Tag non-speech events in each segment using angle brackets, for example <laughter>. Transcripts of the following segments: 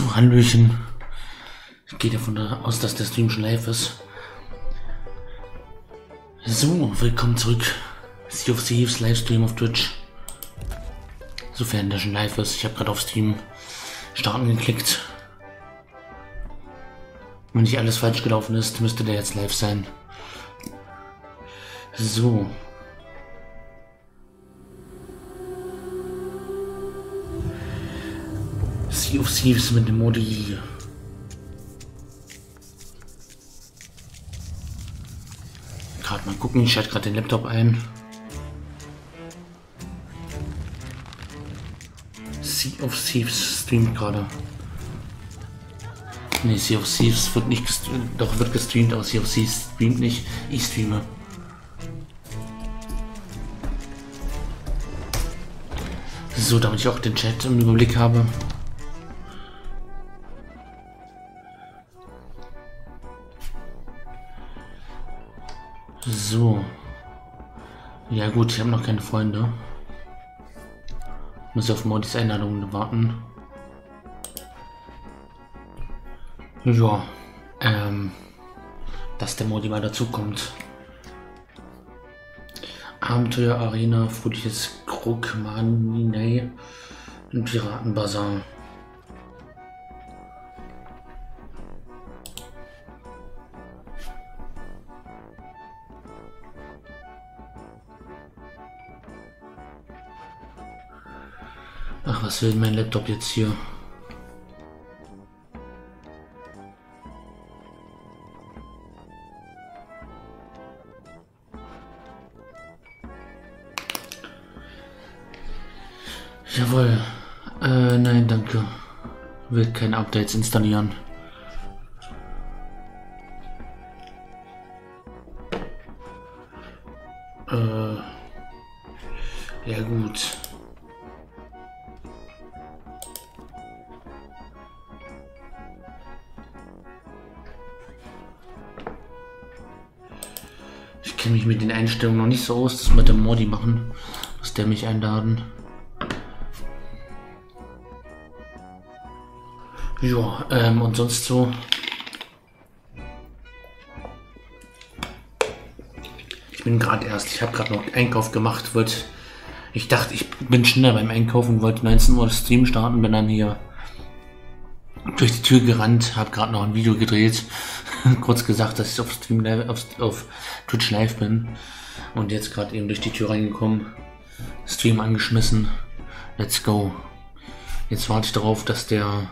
So, Hallöchen. Ich gehe davon aus, dass der Stream schon live ist. So, willkommen zurück. Sea of Thieves Livestream auf Twitch. Sofern der schon live ist. Ich habe gerade auf Stream starten geklickt. Wenn nicht alles falsch gelaufen ist, müsste der jetzt live sein. So. Sea of Thieves mit dem Modi. Gerade mal gucken, ich schalte gerade den Laptop ein. Sea of Thieves streamt gerade. Ne, Sea of Thieves wird nicht gestreamt, doch wird gestreamt, aber Sea of Thieves streamt nicht. Ich streame. So, damit ich auch den Chat im Überblick habe. So. Ja gut, ich habe noch keine Freunde. Muss auf Modis Einladung warten. Ja. Ähm. Dass der Modi mal dazu kommt. Abenteuer Arena, fröhliches Krug, Maninei, Piratenbazar. Will mein Laptop jetzt hier? Jawohl. Äh, nein, danke. Will kein Updates installieren. Kenne mich mit den Einstellungen noch nicht so aus, das mit dem Modi machen, dass der mich einladen. Ja, ähm, und sonst so. Ich bin gerade erst, ich habe gerade noch Einkauf gemacht, wollte, ich dachte, ich bin schneller beim Einkaufen, wollte 19 Uhr Stream starten, bin dann hier durch die Tür gerannt, habe gerade noch ein Video gedreht, <laughs> kurz gesagt, dass ich auf Stream auf, auf Twitch live bin und jetzt gerade eben durch die Tür reingekommen, Stream angeschmissen, let's go. Jetzt warte ich darauf, dass der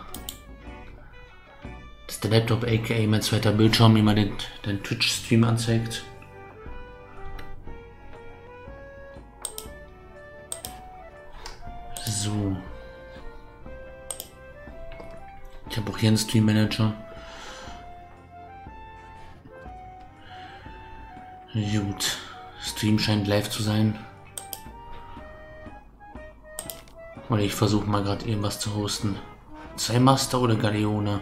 dass der Laptop, aka mein zweiter Bildschirm, mir mal den, den Twitch-Stream anzeigt. So. Ich habe auch hier einen Stream Manager. Gut. Stream scheint live zu sein. Und ich versuche mal gerade irgendwas zu hosten. Zwei Master oder Galeone?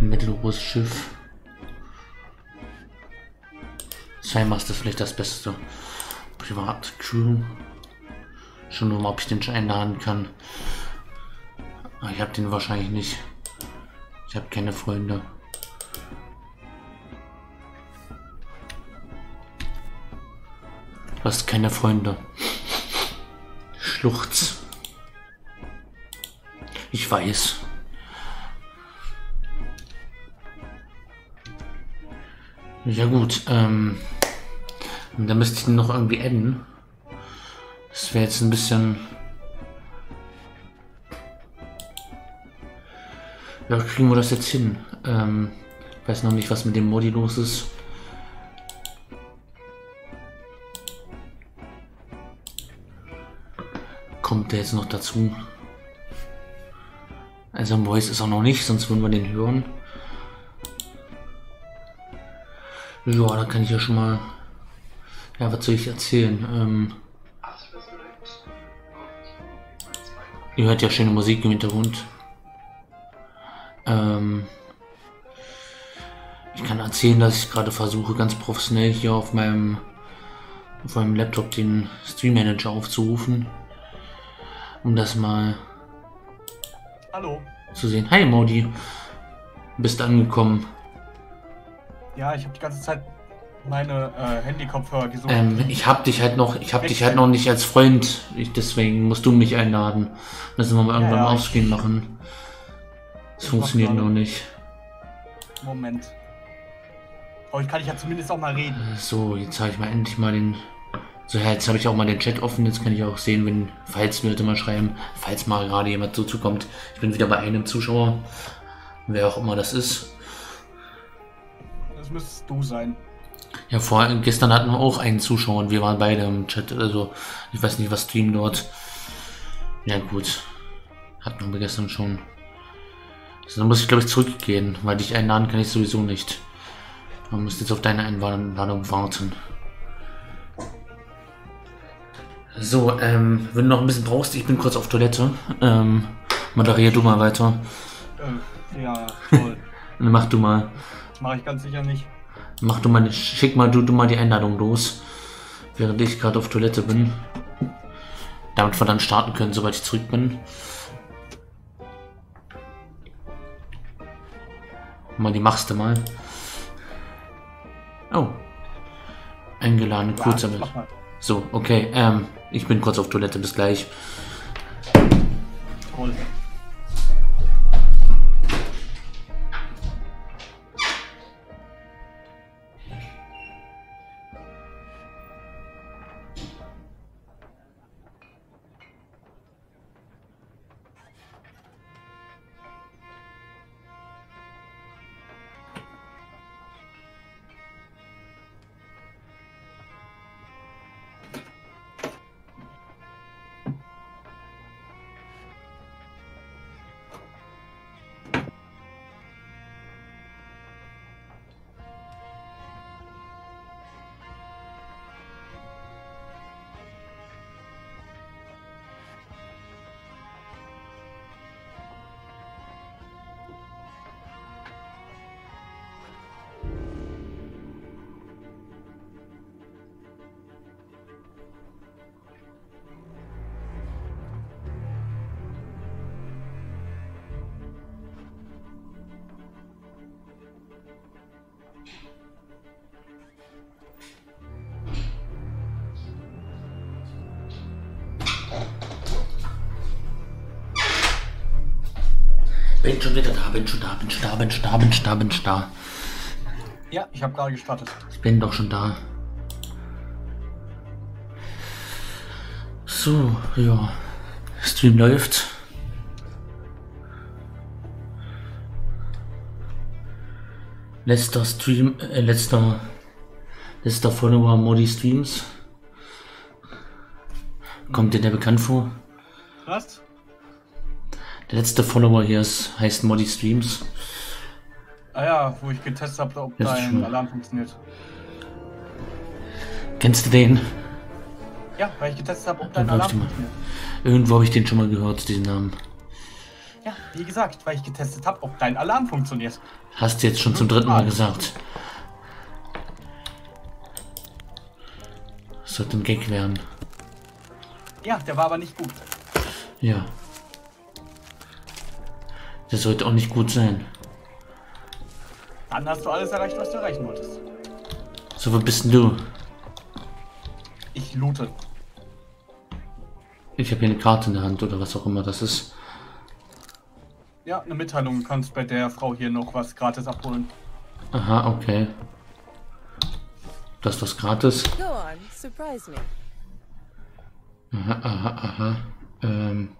Mittelgroßes Schiff. Zwei Master vielleicht das Beste. Privat Crew. Schon nur mal, ob ich den schon einladen kann. Aber ich habe den wahrscheinlich nicht. Ich habe keine Freunde. Hast keine Freunde. Schluchz. Ich weiß. Ja gut, ähm, da müsste ich noch irgendwie adden. Das wäre jetzt ein bisschen... Ja, kriegen wir das jetzt hin? Ähm, weiß noch nicht, was mit dem Modi los ist. Kommt der jetzt noch dazu? Also ein Voice ist auch noch nicht, sonst würden wir den hören. Ja, da kann ich ja schon mal. Ja, was soll ich erzählen? Ähm, ihr hört ja schöne Musik im Hintergrund. Ähm, ich kann erzählen, dass ich gerade versuche, ganz professionell hier auf meinem, auf meinem Laptop den Stream Manager aufzurufen. Um das mal. Hallo. zu sehen. Hi Modi. Bist angekommen. Ja, ich habe die ganze Zeit meine äh, Handy-Kopfhörer gesucht. Ähm, ich hab dich halt noch, ich hab dich halt noch nicht als Freund. Ich, deswegen musst du mich einladen. Müssen wir mal irgendwann Ja, ja, aufstehen machen. Das Ich funktioniert noch nicht. Moment. Heute kann ich ja zumindest auch mal reden. So, jetzt habe ich mal endlich mal den. So, ja, jetzt habe ich auch mal den Chat offen. Jetzt kann ich auch sehen, wenn, falls Leute mal schreiben, falls mal gerade jemand so zukommt. Ich bin wieder bei einem Zuschauer. Wer auch immer das ist. Das müsstest du sein. Ja, vor, gestern hatten wir auch einen Zuschauer und wir waren beide im Chat. Also, ich weiß nicht, was Stream dort. Ja, gut. Hatten wir gestern schon. Also, dann muss ich, glaube ich, zurückgehen, weil dich einladen kann ich sowieso nicht. Man muss jetzt auf deine Einladung warten. So, ähm, wenn du noch ein bisschen brauchst, ich bin kurz auf Toilette. Ähm, moderier du mal weiter. Äh, ja, toll. <laughs> Mach du mal. Mache ich ganz sicher nicht. Mach du mal, schick mal du, du mal die Einladung los, während ich gerade auf Toilette bin. Damit wir dann starten können, sobald ich zurück bin. Mal die machst du mal. Oh. Eingeladen, kurz Ja, mach. So, okay, ähm, ich bin kurz auf Toilette, bis gleich. Toll. Schon wieder da, bin schon da, bin schon da, bin schon da, bin schon da, bin schon da. Ja, ich habe gerade gestartet. Ich bin doch schon da. So, ja. Stream läuft. Letzter Stream, äh, letzter, letzter Follower Modi Streams. Kommt dir der bekannt vor? Was? Der letzte Follower hier ist, heißt Modi Streams. Ah ja, wo ich getestet habe, ob Das dein Alarm funktioniert. Kennst du den? Ja, weil ich getestet habe, ob dein Alarm funktioniert. Irgendwo habe ich den schon mal gehört, diesen Namen. Ja, wie gesagt, weil ich getestet habe, ob dein Alarm funktioniert. Hast du jetzt schon zum dritten Mal gesagt. Das sollte ein Gag werden. Ja, der war aber nicht gut. Ja. Das sollte auch nicht gut sein. Dann hast du alles erreicht, was du erreichen wolltest. So, wo bist denn du? Ich loote. Ich habe hier eine Karte in der Hand oder was auch immer das ist. Ja, eine Mitteilung. Du kannst bei der Frau hier noch was gratis abholen. Aha, okay. Das ist was gratis. Go on, surprise me. Aha, aha, aha. Ähm.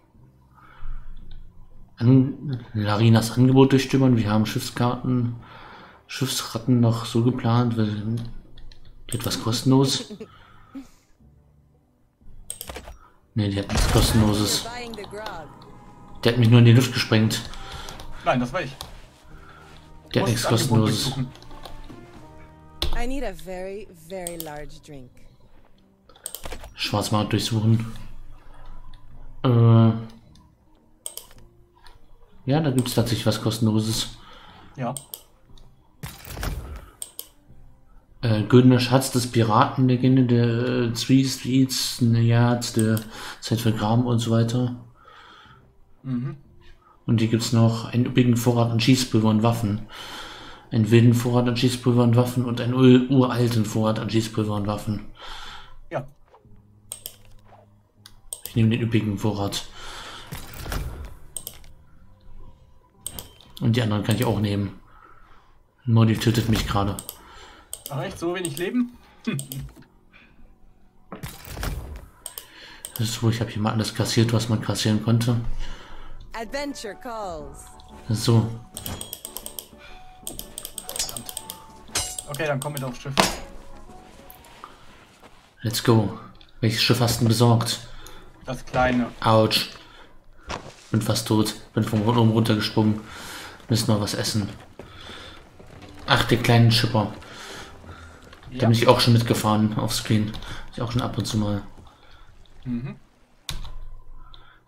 An Larinas Angebot durchstöbern. Wir haben Schiffskarten, Schiffsratten noch so geplant. weil- Die hat was kostenlos. Ne, die hat nichts kostenloses. Der hat mich nur in die Luft gesprengt. Nein, das war ich. Der hat nichts kostenloses. I need a very, very large drink. Schwarzmarkt durchsuchen. Äh. Ja, da gibt es tatsächlich was kostenloses. Ja. Äh, Goldener Schatz des Piratenlegende der äh, Three Streets, Yards, der Zeit vergraben und so weiter. Mhm. Und hier gibt es noch einen üppigen Vorrat an Schießpulver und Waffen. Einen wilden Vorrat an Schießpulver und Waffen und einen ur- uralten Vorrat an Schießpulver und Waffen. Ja. Ich nehme den üppigen Vorrat. Und die anderen kann ich auch nehmen. Molly tötet mich gerade. Ach echt, so wenig Leben? Das ist so, ich habe hier mal alles kassiert, was man kassieren konnte. Adventure calls. So. Okay, dann komm mit aufs Schiff. Let's go. Welches Schiff hast du denn besorgt? Das kleine. Autsch. Bin fast tot. Bin vom oben runtergesprungen. Müssen noch was essen. Ach, die kleinen Schipper. Da Ja. bin ich auch schon mitgefahren auf Screen. Ich auch schon ab und zu mal. Mhm.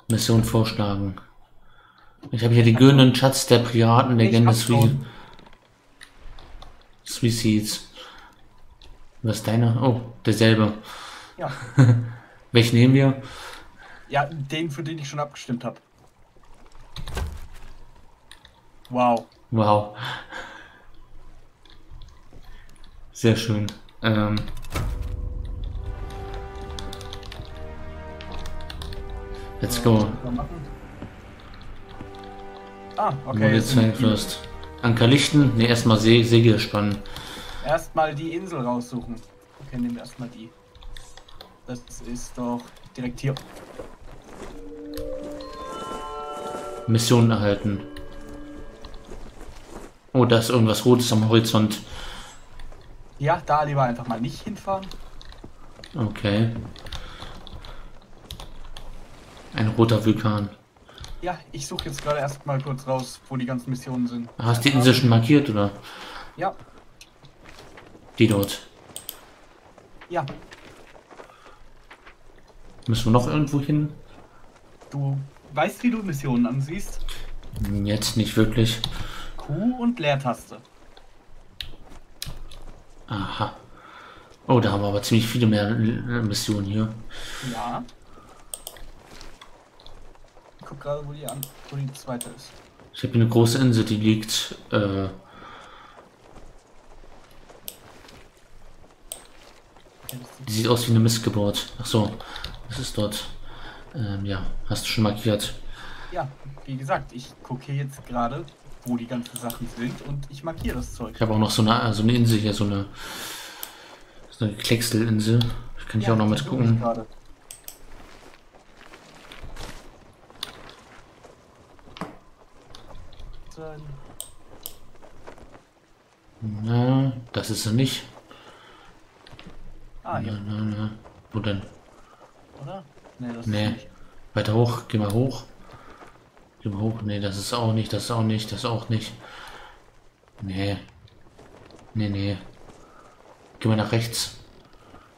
Mission vorschlagen. Ich habe hier die gönnen Schatz der Piraten, Legende hab schon. Suicides. Was ist deiner? Oh, derselbe. Ja. <laughs> Welchen nehmen wir? Ja, den, für den ich schon abgestimmt habe. Wow. Wow. Sehr schön. Ähm. Let's go. Ah, okay. Jetzt sind 2 first. Anker lichten? Ne, erstmal Se Segel spannen. Erstmal die Insel raussuchen. Okay, nehmen wir erstmal die. Das ist doch direkt hier. Mission erhalten. Oh, da ist irgendwas Rotes am Horizont. Ja, da lieber einfach mal nicht hinfahren. Okay. Ein roter Vulkan. Ja, ich suche jetzt gerade erstmal kurz raus, wo die ganzen Missionen sind. Hast du die Insel schon markiert, oder? Ja, Die dort. ja. Müssen wir noch irgendwo hin? Du weißt, wie du Missionen ansiehst. Jetzt nicht wirklich. Q und Leertaste. Aha. Oh, da haben wir aber ziemlich viele mehr äh, Missionen hier. Ja. Ich guck gerade, wo die, an, wo die zweite ist. Ich habe eine große Insel, die liegt. Äh, die sieht aus wie eine Missgeburt. Ach so, das ist dort. Ähm, ja, hast du schon markiert. Ja, wie gesagt, ich gucke hier jetzt gerade, wo die ganzen Sachen sind und ich markiere das Zeug. Ich habe auch noch so eine, so eine Insel hier, so eine, so eine Kleckselinsel. Kann ich Ja, auch noch ich gucken. Na, das ist sie nicht. Ah, Na, ja, na, na. Wo denn? oder? Nee, das Nee. ist nicht. Weiter hoch, geh mal hoch. Hoch. Nee, das ist auch nicht, das ist auch nicht, das ist auch nicht. Nee. Nee, nee. Geh mal nach rechts.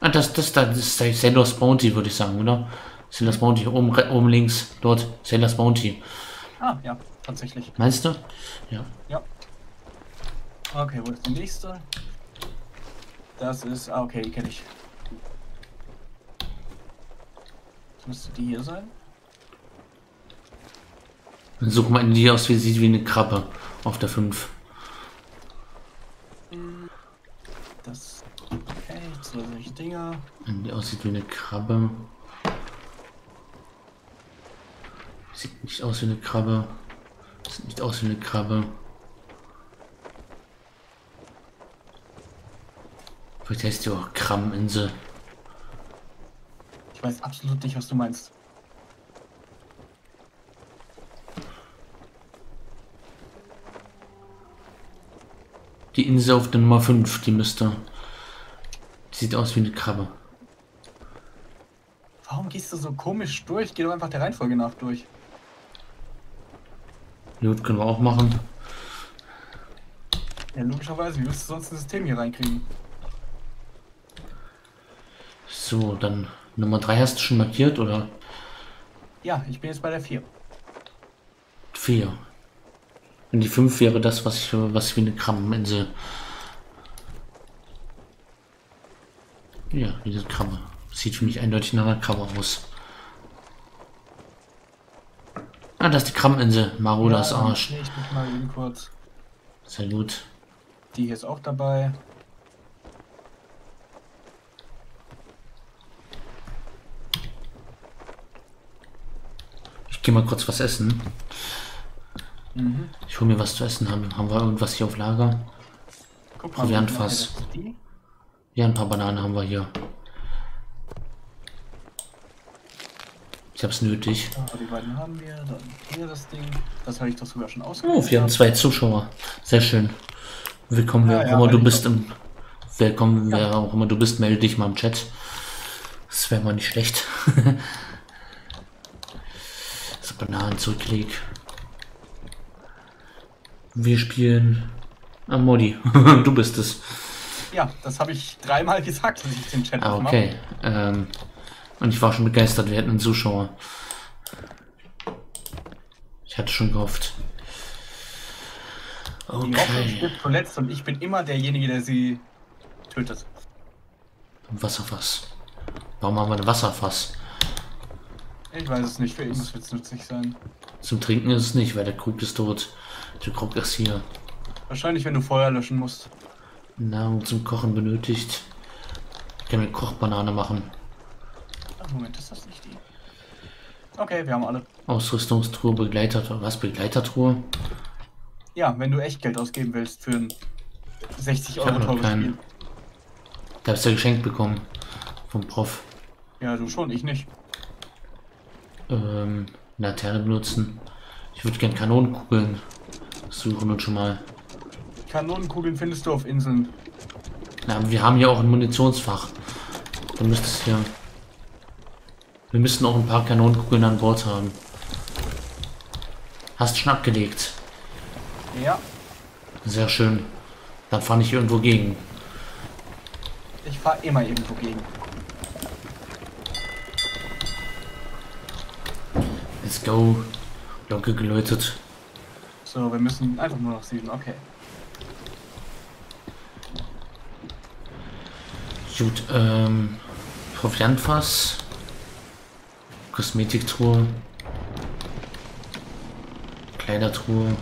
Ah, das, das da, das ist Sailor's Bounty, würde ich sagen, oder? Sailor's Bounty, oben, oben links, dort, Sailor's Bounty. Ah, ja, tatsächlich. Meinst du? Ja. Ja. Okay, wo ist die nächste? Das ist. Ah, okay, die kenne ich. Das müsste die hier sein. Dann such mal in die aus, wie sieht wie eine Krabbe auf der 5. Das. Okay, zwei solche Dinger. Wenn die aussieht wie eine Krabbe. Sieht nicht aus wie eine Krabbe. Sieht nicht aus wie eine Krabbe. Vielleicht heißt die auch Krammeninsel. Ich weiß absolut nicht, was du meinst. Die Insel auf der Nummer 5, die müsste. Die sieht aus wie eine Krabbe. Warum gehst du so komisch durch? Geh doch einfach der Reihenfolge nach durch. Gut, können wir auch machen. Ja, logischerweise. Wie willst du sonst ein System hier reinkriegen? So, dann Nummer 3 hast du schon markiert oder Ja, ich bin jetzt bei der 4. 4? Und die 5 wäre das, was ich was wie eine Krammeninsel. Ja, wie eine Krabbe. Sieht für mich eindeutig nach einer Krabbe aus. Ah, das ist die Krabbeninsel. Marudas Ja, Arsch. Ich mich mal eben kurz. Sehr gut. Die hier ist auch dabei. Ich gehe mal kurz was essen. Mhm. Ich hole mir was zu essen. Haben, haben wir irgendwas hier auf Lager? Guck Proviantfass. das ist die. Ja, ein paar Bananen haben wir hier. Ich hab's nötig. Ah, die beiden haben wir. Dann hier das Ding. Das habe ich doch sogar schon Oh, ausgewählt. wir haben zwei Zuschauer. Sehr schön. Willkommen, wer Ja, auch ja, immer du bist im. Willkommen, Ja. wer auch immer du bist, melde dich mal im Chat. Das wäre mal nicht schlecht. <laughs> so Bananen zurückleg. Wir spielen. Ah, Modi. <laughs> du bist es. Ja, das habe ich dreimal gesagt, dass ich den Chat Ah, okay. Ähm, und ich war schon begeistert, wir hätten einen Zuschauer. Ich hatte schon gehofft. Die Hoffnung Okay. stirbt zuletzt und ich bin immer derjenige, der sie tötet. Ein Wasserfass. Warum haben wir ein Wasserfass? Ich weiß es nicht, für irgendwas wird es nützlich sein. Zum Trinken ist es nicht, weil der Krug ist tot. Der Krug ist hier. Wahrscheinlich, wenn du Feuer löschen musst. Nahrung zum Kochen benötigt. Ich kann eine Kochbanane machen. Ach, Moment, ist das nicht die? Okay, wir haben alle. Ausrüstungstruhe, Begleitertruhe. Was? Begleitertruhe? Ja, wenn du echt Geld ausgeben willst für ein 60 hab Euro teures keinen. Spiel. Da hab's ja geschenkt bekommen. Vom Prof. Ja, du schon, ich nicht. Ähm, Laterne benutzen. Ich würde gern Kanonenkugeln suchen und schon mal. Kanonenkugeln findest du auf Inseln. Na, aber wir haben ja auch ein Munitionsfach. Da müsste es ja. Wir müssten auch ein paar Kanonenkugeln an Bord haben. Hast schon abgelegt. Ja, Sehr schön. Dann fahre ich irgendwo gegen. ich fahre immer irgendwo gegen. Let's go. Glocke geläutet. So, wir müssen einfach nur noch Süden, okay. Gut, ähm. Proviantfass. Kosmetiktruhe. Kleidertruhe.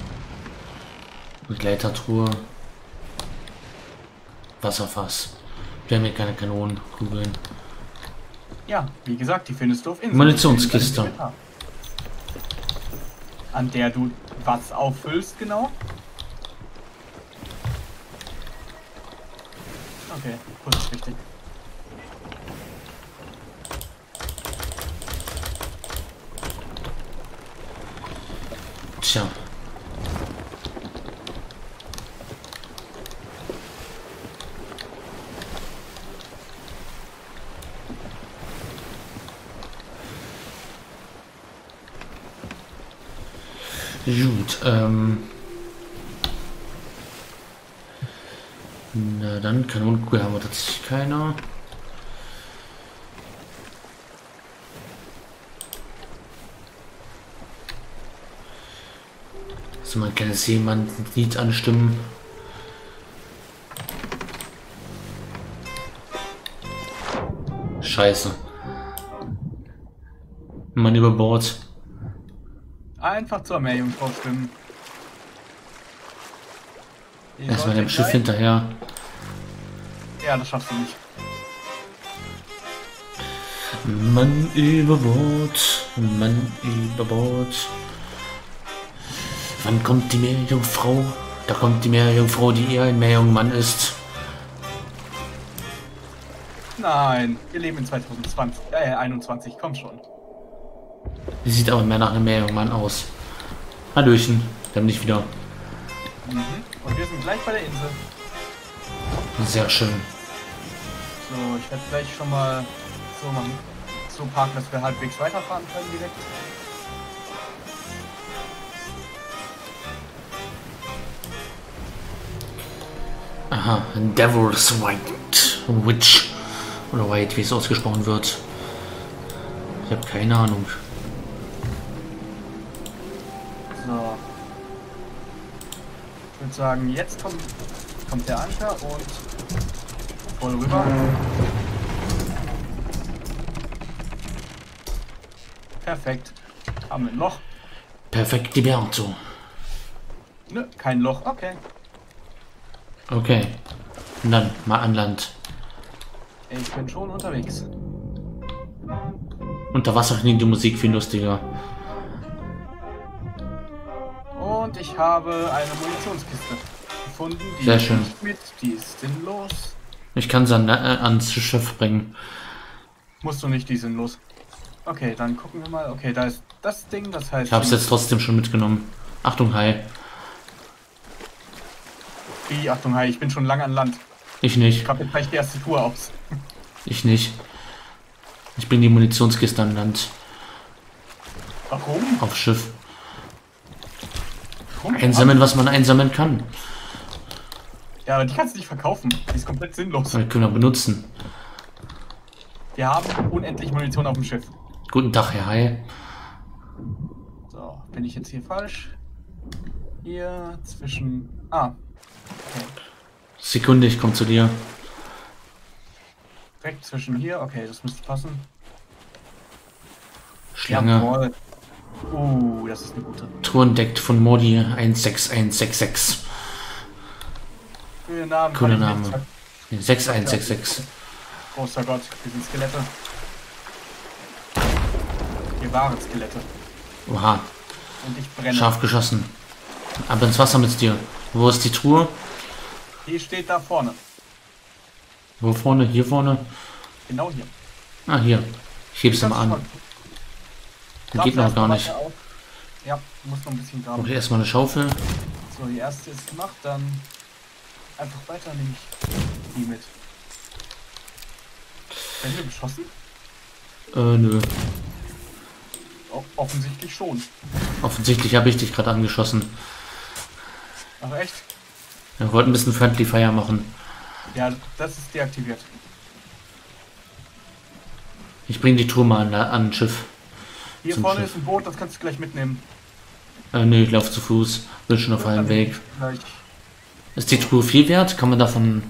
Begleitertruhe. Wasserfass. Wir haben hier keine Kanonenkugeln. Ja, wie gesagt, die findest du auf Inseln. Munitionskiste. An der du was auffüllst, genau? Okay, kurz richtig. Tja. Gut, ähm. Na dann, Kanonenkugel haben wir tatsächlich keiner. So, man kann jetzt jemand ein Lied anstimmen. Scheiße. Mann über Bord. Einfach zur Meerjungfrau schwimmen. Erstmal dem Schiff gleich- hinterher. Ja, das schaffst du nicht. Mann über Bord. Mann über Bord. Wann kommt die Meerjungfrau? Da kommt die Meerjungfrau, die eher ein Meerjungmann ist. Nein, wir leben in 2020, äh, 21, komm schon. Die sieht aber mehr nach einem Meerjungmann aus. Hallöchen, bin ich wieder. Mhm. Und wir sind gleich bei der Insel. Sehr schön. So, ich werde gleich schon mal so machen. So parken, dass wir halbwegs weiterfahren können direkt. Aha, Devil's White Witch. Oder White, wie es ausgesprochen wird. Ich habe keine Ahnung. Sagen, jetzt kommt, kommt der Anker und voll rüber. Perfekt. Haben wir ein Loch. Perfekt, Liberto. Ne, kein Loch. Okay. Okay. Und dann mal an Land. Ich bin schon unterwegs. Unter Wasser klingt die Musik viel lustiger. Ich habe eine Munitionskiste gefunden. Die Sehr schön. nicht mit, die ist sinnlos. Ich kann sie an, äh, ans Schiff bringen. Musst du nicht, die sind los. Okay, dann gucken wir mal. Okay, da ist das Ding, das heißt. Ich habe es jetzt trotzdem schon mitgenommen. Achtung, Hai. Wie, Achtung, hi, ich bin schon lange an Land. Ich Ich nicht. habe jetzt gleich die erste Tour aus. Ich nicht. Ich bring die Munitionskiste an Land. Warum? Auf Schiff. Einsammeln, was man einsammeln kann. Ja, aber die kannst du nicht verkaufen. Die ist komplett sinnlos. Wir können wir benutzen. Wir haben unendlich Munition auf dem Schiff. Guten Tag, Herr Hai. So, bin ich jetzt hier falsch? Hier zwischen. Ah. Okay. Sekunde, ich komme zu dir. Direkt zwischen hier. Okay, das müsste passen. Schlange. Jawohl. Uh, das ist eine gute. Tour entdeckt von Modi 16166. Cooler Name. Cooler kann ich Name. nicht- Nee, 6166. Großer Gott, wir sind Skelette. Wir waren Skelette. Oha, Und ich brenne. scharf geschossen. Ab ins Wasser mit dir. Wo ist die Truhe? Die steht da vorne. Wo vorne? Hier vorne? Genau hier. Ah, hier. Ich heb's du an. Das geht noch gar nicht. auf? Ja, du musst noch ein bisschen graben. Brauche ich erstmal eine Schaufel. So, die erste ist gemacht, dann einfach weiter nehme ich die mit. Werden wir beschossen? Äh, nö. O offensichtlich schon. Offensichtlich habe ich dich gerade angeschossen. Ach echt? Wir wollten ein bisschen Friendly Fire machen. Ja, das ist deaktiviert. Ich bring die Truhe mal an, an Schiff. Hier vorne Schiff. ist ein Boot, das kannst du gleich mitnehmen. Äh, nö, ich laufe zu Fuß. Bin schon auf halbem Weg. Gleich. Ist die Truhe viel wert? Kann man davon...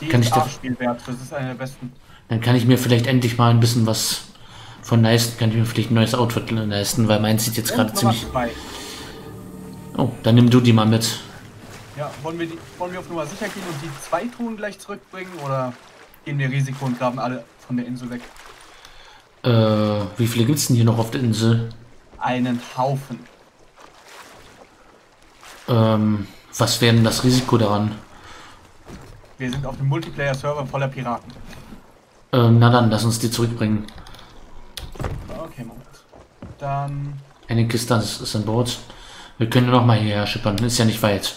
Die Kann ich da- A-Spielwert, das ist eine der besten. Dann kann ich mir vielleicht endlich mal ein bisschen was von leisten. Kann ich mir vielleicht ein neues Outfit leisten, weil meins sieht jetzt gerade ziemlich... zwei. Oh, dann nimm du die mal mit. Ja, wollen wir, die, wollen wir auf Nummer sicher gehen und die zwei Truhen gleich zurückbringen oder gehen wir Risiko und graben alle von der Insel weg? Äh, wie viele gibt's denn hier noch auf der Insel? Einen Haufen. Ähm, was wäre denn das Risiko daran? Wir sind auf dem Multiplayer-Server voller Piraten. Ähm, na dann, lass uns die zurückbringen. Okay, Moment. Dann. Eine Kiste ist, ist an Bord. Wir können noch mal hierher schippern. Ist ja nicht weit.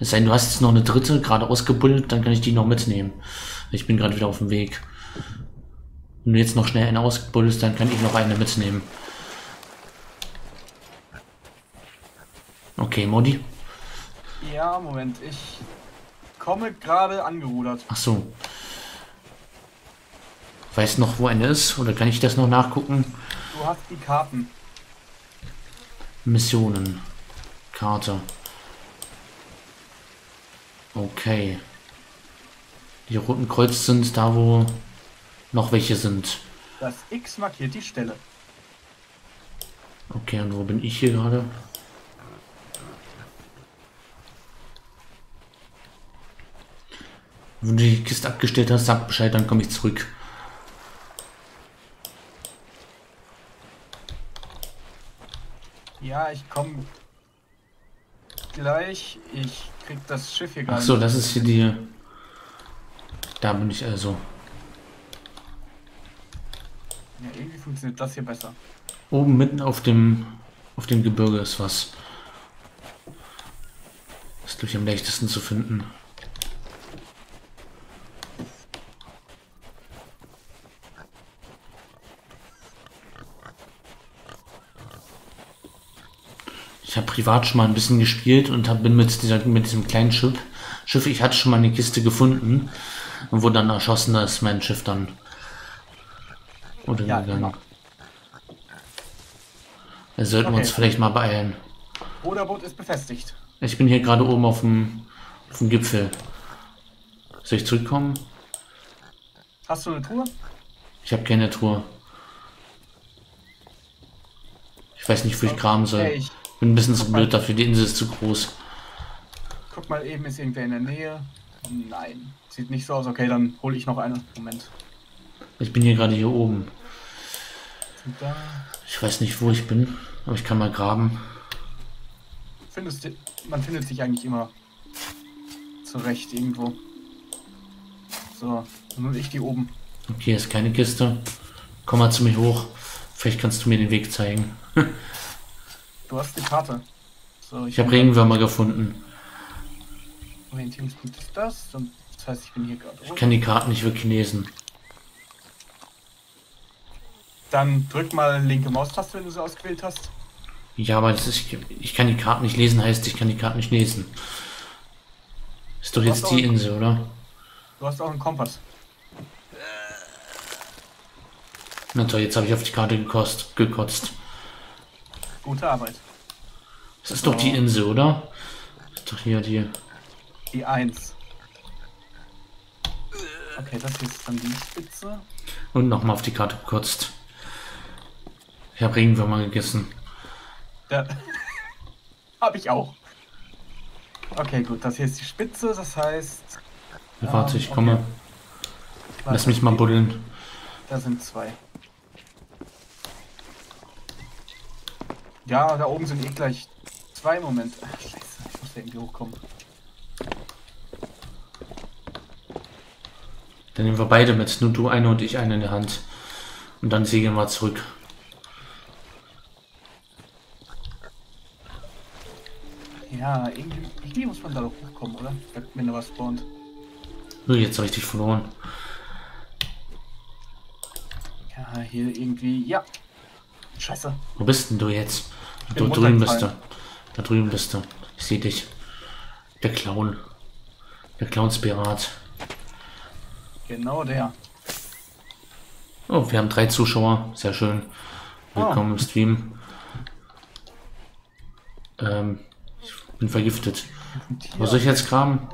Es sei denn, du hast jetzt noch eine dritte gerade ausgebuddelt, dann kann ich die noch mitnehmen. Ich bin gerade wieder auf dem Weg. Wenn du jetzt noch schnell eine ausgebuddelst, dann kann ich noch eine mitnehmen. Okay, Modi. Ja, Moment. Ich komme gerade angerudert. Ach so. Weißt noch, wo eine ist? Oder kann ich das noch nachgucken? Du hast die Karten. Missionen. Karte. Okay. Die roten Kreuz sind da, wo noch welche sind. Das X markiert die Stelle. Okay, und wo bin ich hier gerade? Wenn du die Kiste abgestellt hast, sag Bescheid, dann komme ich zurück. Ja, ich komme gleich. Ich krieg das Schiff hier gerade. so, das ist hier die... Da bin ich also. Ja, irgendwie funktioniert das hier besser. Oben mitten auf dem auf dem Gebirge ist was. Ist glaube ich am leichtesten zu finden. Ich habe privat schon mal ein bisschen gespielt und hab, bin mit, dieser, mit diesem kleinen Schiff, Schiff, ich hatte schon mal eine Kiste gefunden und wurde dann erschossen, da ist mein Schiff dann Ja, untergegangen. genau. Da sollten wir uns Okay. vielleicht mal beeilen. Ruderboot ist befestigt. Ich bin hier gerade oben auf dem, auf dem Gipfel. Soll ich zurückkommen? Hast du eine Truhe? Ich habe keine Truhe. Ich weiß nicht, wo ich graben soll. Okay, ich Bin ein bisschen zu mal. blöd dafür, die Insel ist zu groß. guck mal eben, ist irgendwer in der Nähe? Nein, sieht nicht so aus. Okay, dann hole ich noch eine. Moment. Ich bin hier gerade hier oben. Ich weiß nicht, wo ich bin, aber ich kann mal graben. Findest du, man findet sich eigentlich immer zurecht irgendwo. So, nur ich die oben. Okay, ist keine Kiste. Komm mal zu mir hoch. Vielleicht kannst du mir den Weg zeigen. <laughs> Du hast die Karte. So, Ich habe Regenwürmer gefunden. Orientierungspunkt ist das. Und heißt, ich bin hier gerade. Ich kann die Karten nicht wirklich lesen. Dann drück mal linke Maustaste, wenn du sie ausgewählt hast. Ja, aber das ist, ich kann die Karten nicht lesen, heißt, ich kann die Karten nicht lesen. Ist doch jetzt die Insel, oder? Du hast auch einen Kompass. Na toll, jetzt habe ich auf die Karte gekost, gekotzt. Gute Arbeit. Das ist doch die Insel, oder? Ist doch hier die. Die 1. Okay, das hier ist dann die Spitze. Und nochmal auf die Karte gekotzt. Ich habe Regenwürmer gegessen. Da. <laughs> Hab ich auch. Okay, gut, das hier ist die Spitze, das heißt. Ja, Warte, ähm, ich komme. okay. Lass mich mal buddeln. Da sind zwei. Ja, da oben sind eh gleich zwei Moment. Ach, scheiße, ich muss da irgendwie hochkommen. Dann nehmen wir beide mit. Nur du eine und ich eine in der Hand. Und dann segeln wir zurück. Ja, irgendwie, irgendwie muss man da doch hochkommen, oder? Wenn da was spawnt. Nur jetzt habe ich dich verloren. Ja, hier irgendwie. Ja. Scheiße. Wo bist denn du jetzt? Da drüben bist du. Da drüben bist du. Ich sehe dich. Der Clown. Der Clownspirat. Genau der. Oh, wir haben drei Zuschauer. Sehr schön. Willkommen im Stream. Ähm, ich bin vergiftet. Wo soll ich jetzt graben?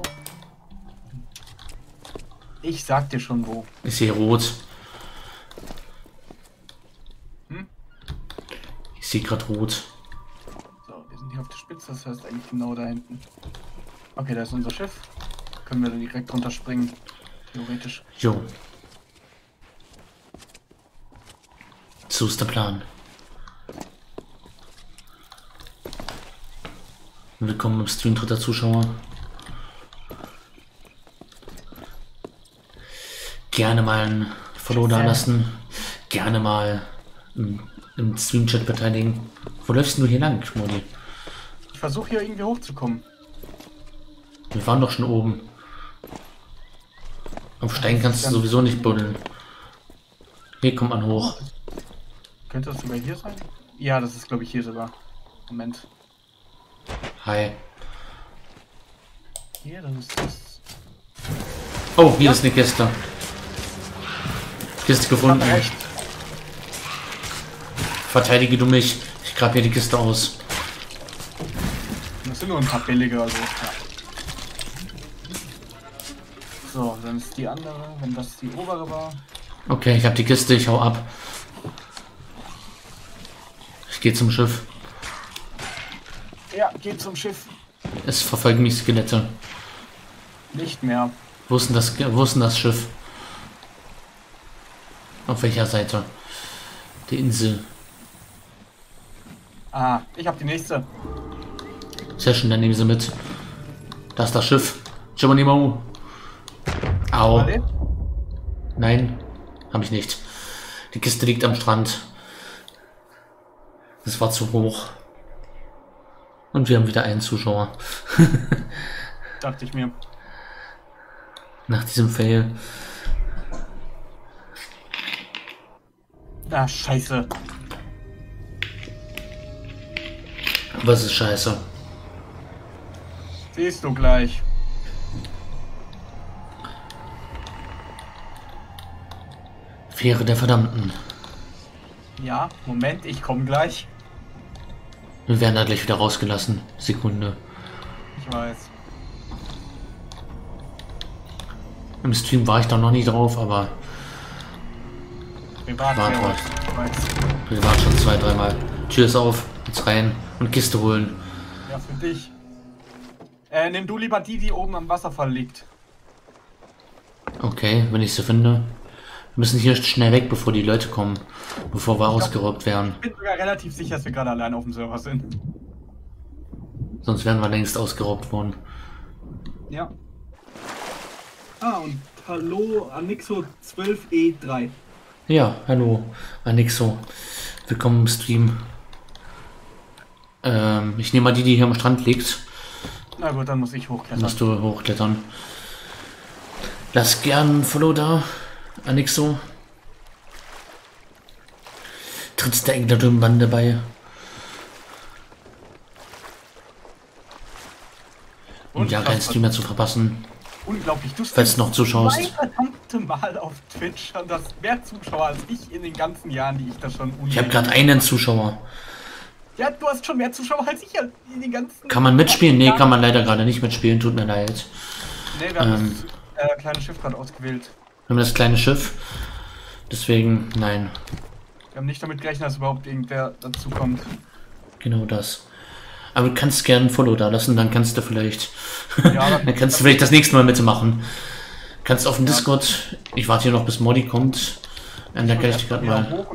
ich sag dir schon wo. Ich sehe rot. Hm? Ich sehe gerade rot. So, wir sind hier auf der Spitze, das heißt eigentlich genau da hinten. Okay, da ist unser Schiff. Können wir direkt runterspringen. Theoretisch. Jo. So ist der Plan. Willkommen im Stream, dritter Zuschauer. Gerne mal ein Follow da lassen. Gerne mal im, im Stream-Chat beteiligen. Wo läufst du hier lang, Modi? Ich versuche hier irgendwie hochzukommen. Wir waren doch schon oben. Auf Stein kannst du sowieso nicht buddeln. Hier kommt man hoch. Könnte das sogar hier sein? Ja, das ist glaube ich hier sogar. Moment. Hi. Hier, das ist das. Oh, hier ist eine Kiste. Kiste gefunden. Verteidige du mich. Ich grab hier die Kiste aus. Das sind nur ein paar billige, also. Ja. So, dann ist die andere, wenn das die obere war. Okay, ich habe die Kiste, ich hau ab. Ich gehe zum Schiff. Ja, geht zum Schiff. Es verfolgen mich Skelette. Nicht mehr. Wo ist denn das, wo ist denn das Schiff? Auf welcher Seite? Die Insel. Ah, ich habe die nächste. Sehr schön, dann nehmen sie mit. Da ist das Schiff. Chimanimau. Au. Warte. Nein, habe ich nicht. Die Kiste liegt am Strand. Das war zu hoch. Und wir haben wieder einen Zuschauer. <laughs> Dachte ich mir. Nach diesem Fail. Ah, scheiße. Was ist scheiße? Siehst du gleich. Fähre der Verdammten. Ja, Moment, ich komme gleich. Wir werden da gleich wieder rausgelassen. Sekunde. Ich weiß. Im Stream war ich da noch nie drauf, aber Privat wir waren schon zwei, dreimal. Tür ist auf. Jetzt rein und Kiste holen. Ja, für dich. Äh, nimm du lieber die, die oben am Wasserfall liegt. Okay, wenn ich sie finde. Wir müssen hier schnell weg, bevor die Leute kommen. Bevor wir ausgeraubt werden. Ich bin sogar relativ sicher, dass wir gerade allein auf dem Server sind. Sonst wären wir längst ausgeraubt worden. Ja. Ah, und hallo Anixo 12E3. Ja, hallo, Anixo. Willkommen im Stream. Ähm, ich nehme mal die, die hier am Strand liegt. Na gut, dann muss ich Dann hochklettern. musst du hochklettern. Lass gern ein Follow da, Anixo. Trittst der Engler-Bande bei. Um ja keinen Stream mehr zu verpassen. Unglaublich, du Falls noch zuschaust. Verdammte Mal auf Twitch und das mehr Zuschauer als ich in den ganzen Jahren, die ich da schon Ich habe gerade einen Zuschauer. Ja, du hast schon mehr Zuschauer als ich in den ganzen. Kann man mitspielen? Nee, kann man leider gerade nicht mitspielen. Tut mir leid. Nee, wir haben Ähm. das äh, kleine Schiff gerade ausgewählt. Wir haben das kleine Schiff. Deswegen, nein. Wir haben nicht damit gerechnet, dass überhaupt irgendwer dazu kommt. Genau das. Aber du kannst gerne ein Follow da lassen, dann kannst du vielleicht. Ja, <laughs> dann kannst du vielleicht das nächste Mal mitmachen. Kannst auf dem Discord. Ich warte hier noch, bis Modi kommt. Und dann kann ich dir gerade mal.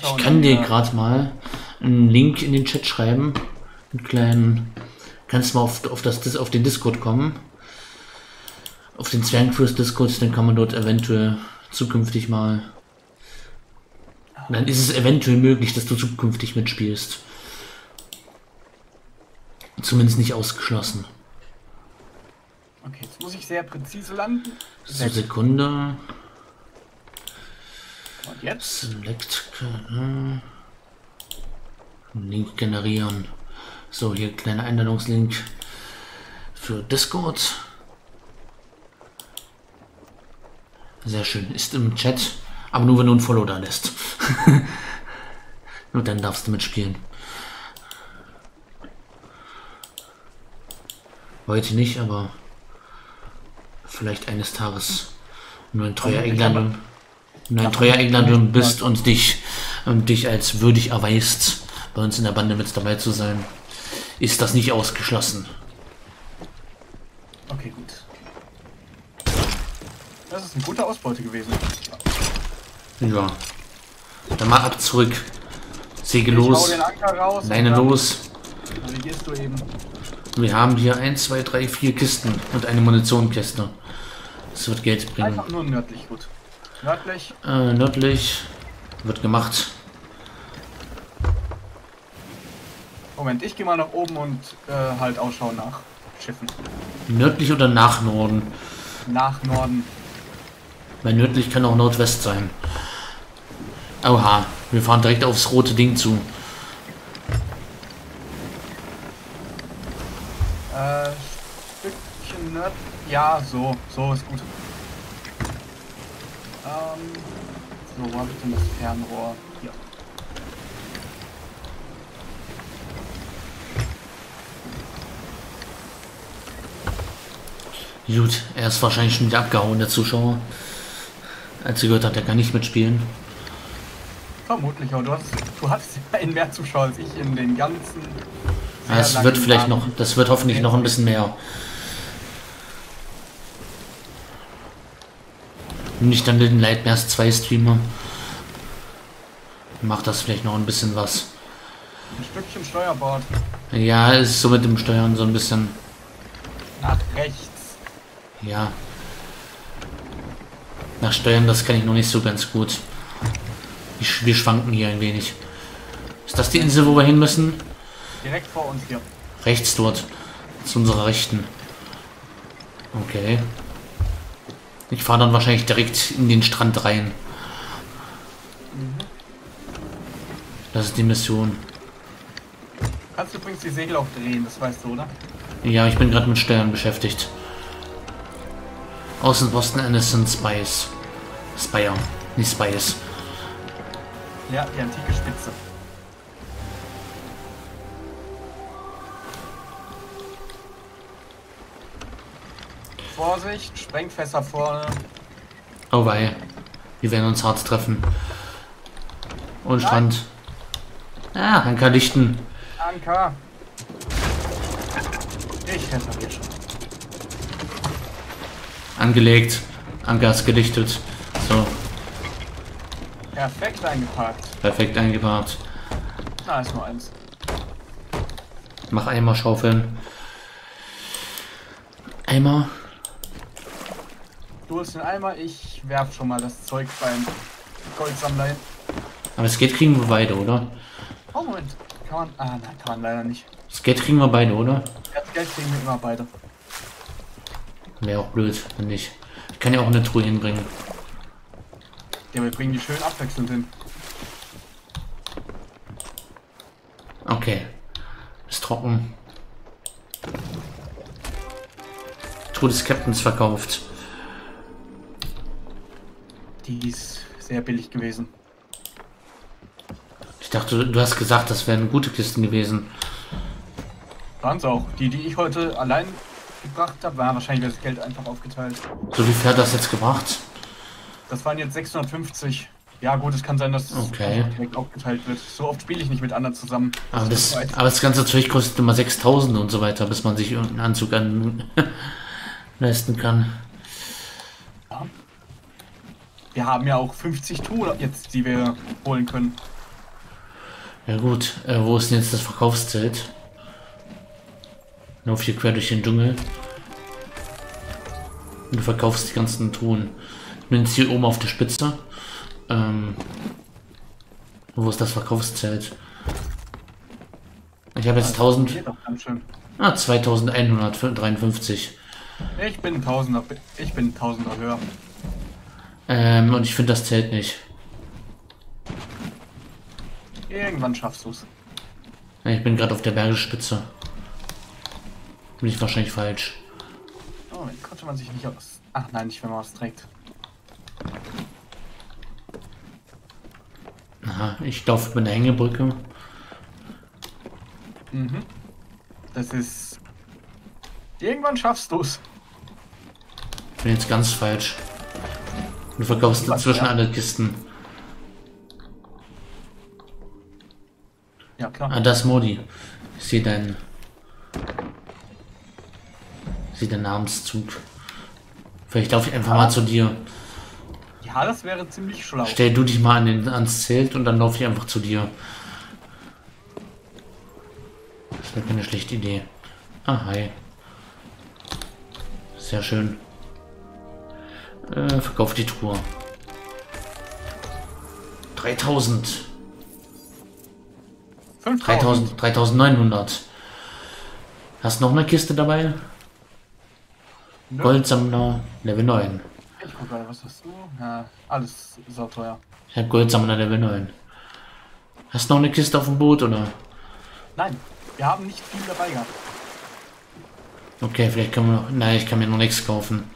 Ich kann dir gerade mal einen Link in den Chat schreiben. Einen kleinen. Kannst mal auf, auf, das, auf den Discord kommen. Auf den Zwergenfürst Discord, dann kann man dort eventuell zukünftig mal. Dann ist es eventuell möglich, dass du zukünftig mitspielst. Zumindest nicht ausgeschlossen. Okay, jetzt muss ich sehr präzise landen. So, Sekunde. Und jetzt? Select. äh, Link generieren. So, hier kleiner Einladungslink für Discord. Sehr schön. Ist im Chat, aber nur wenn du ein Follow da lässt. <laughs> nur dann darfst du mitspielen. Heute nicht, aber vielleicht eines Tages. Nur ein treuer Engländer. Nur ein treuer Engländer bist und dich, und dich als würdig erweist, bei uns in der Bande mit dabei zu sein, ist das nicht ausgeschlossen. Okay, gut. Das ist eine gute Ausbeute gewesen. Ja. Dann mal ab zurück. Segel los. Leine los. Navigierst du eben. Wir haben hier 1, 2, 3, 4 Kisten und eine Munitionkiste. Das wird Geld bringen. Einfach nur nördlich, gut. Nördlich. Äh, nördlich wird gemacht. Moment, ich gehe mal nach oben und äh, halt Ausschau nach Schiffen. Nördlich oder nach Norden? Nach Norden. Weil nördlich kann auch Nordwest sein. Oha, wir fahren direkt aufs rote Ding zu. Äh, Stückchen Nord. Ja, so. So ist gut. Ähm. So, wo habe ich denn das Fernrohr? Hier. Gut, er ist wahrscheinlich schon wieder abgehauen, der Zuschauer. Als er gehört hat, er kann nicht mitspielen. Vermutlich, aber du hast, du hast einen mehr Zuschauer als ich in den ganzen. Ja, es sehr wird vielleicht Jahren. noch, das wird hoffentlich noch ein bisschen mehr. Nicht dann den Lightmares 2 Streamer. Macht das vielleicht noch ein bisschen was. Ein Stückchen Steuerbord. Ja, es ist so mit dem Steuern so ein bisschen. Nach rechts. Ja. Nach Steuern, das kann ich noch nicht so ganz gut. Ich, wir schwanken hier ein wenig. Ist das die Insel, wo wir hin müssen? Direkt vor uns hier. Rechts dort. Zu unserer Rechten. Okay. Ich fahre dann wahrscheinlich direkt in den Strand rein. Das ist die Mission. Kannst übrigens die Segel auch drehen, das weißt du, oder? Ja, ich bin gerade mit Steuern beschäftigt. Außenposten Innocent Spice. Spire. Nicht Spice. Ja, die antike Spitze. Vorsicht, Sprengfässer vorne. Oh wei. Wir werden uns hart treffen. Und Strand. Ah, Anker lichten. Anker! Ich repariere schon. Angelegt. Anker ist gelichtet. So, Perfekt eingepackt. perfekt eingebaut. Na, ist nur eins. Mach Eimer schaufeln. Eimer. Du holst den Eimer, ich werf schon mal das Zeug beim Goldsammler hin. Aber das Geld kriegen wir beide, oder? Oh, Moment. Kann man. Ah, nein, kann man leider nicht. Das Geld kriegen wir beide, oder? Das Geld kriegen wir immer beide. Wäre auch blöd, wenn nicht. Ich kann ja auch eine Truhe hinbringen. Ja, wir bringen die schön abwechselnd hin. Okay. Ist trocken. Truhe des Captains verkauft. Die ist sehr billig gewesen. Ich dachte, du hast gesagt, das wären gute Kisten gewesen. Waren es auch. Die, die ich heute allein gebracht habe, war wahrscheinlich das Geld einfach aufgeteilt. So wie viel hat das jetzt gebracht? Das waren jetzt 650. Ja gut, es kann sein, dass Okay. einfach direkt aufgeteilt wird. So oft spiele ich nicht mit anderen zusammen. Aber das, ist weit. aber das ganze Zeug kostet immer 6000 und so weiter, bis man sich irgendeinen Anzug an <laughs> leisten kann. Wir haben ja auch 50 Truhen jetzt, die wir holen können. Ja gut, äh, wo ist denn jetzt das Verkaufszelt? Lauf hier quer durch den Dschungel. Und du verkaufst die ganzen Truhen. Ich bin jetzt hier oben auf der Spitze. Ähm, wo ist das Verkaufszelt? Ich habe jetzt 1000, Geht doch ganz schön. ah, 2153. Ich bin Tausender, ich bin Tausender höher. Ähm, und ich finde das Zelt nicht. Irgendwann schaffst du's. Ja, Ich bin gerade auf der Bergespitze. Bin ich wahrscheinlich falsch. Oh, dann konnte man sich nicht aus. Ach nein, nicht wenn man was trägt. Aha, ich laufe über eine Hängebrücke. Mhm. Das ist. Irgendwann schaffst du's. Bin jetzt ganz falsch. Du verkaufst inzwischen ja? alle Kisten. Ja klar. Ah, das Modi. Ich sehe deinen. Sehe deinen Namenszug. Vielleicht laufe ich einfach mal zu dir. Ja, das wäre ziemlich schlau. Stell du dich mal an den, ans Zelt und dann laufe ich einfach zu dir. Das wäre keine schlechte Idee. Ah, hi. Sehr schön. Äh, verkauf die Truhe. 3000. 5000. 3000, 3900. Hast noch eine Kiste dabei? Nö. Goldsammler, Level 9. Ich guck gerade, was hast du? Ja, alles sauteuer. Ich habe Goldsammler Level 9. Hast noch eine Kiste auf dem Boot, oder? Nein, wir haben nicht viel dabei gehabt. Okay, vielleicht können wir noch... Nein, ich kann mir noch nichts kaufen.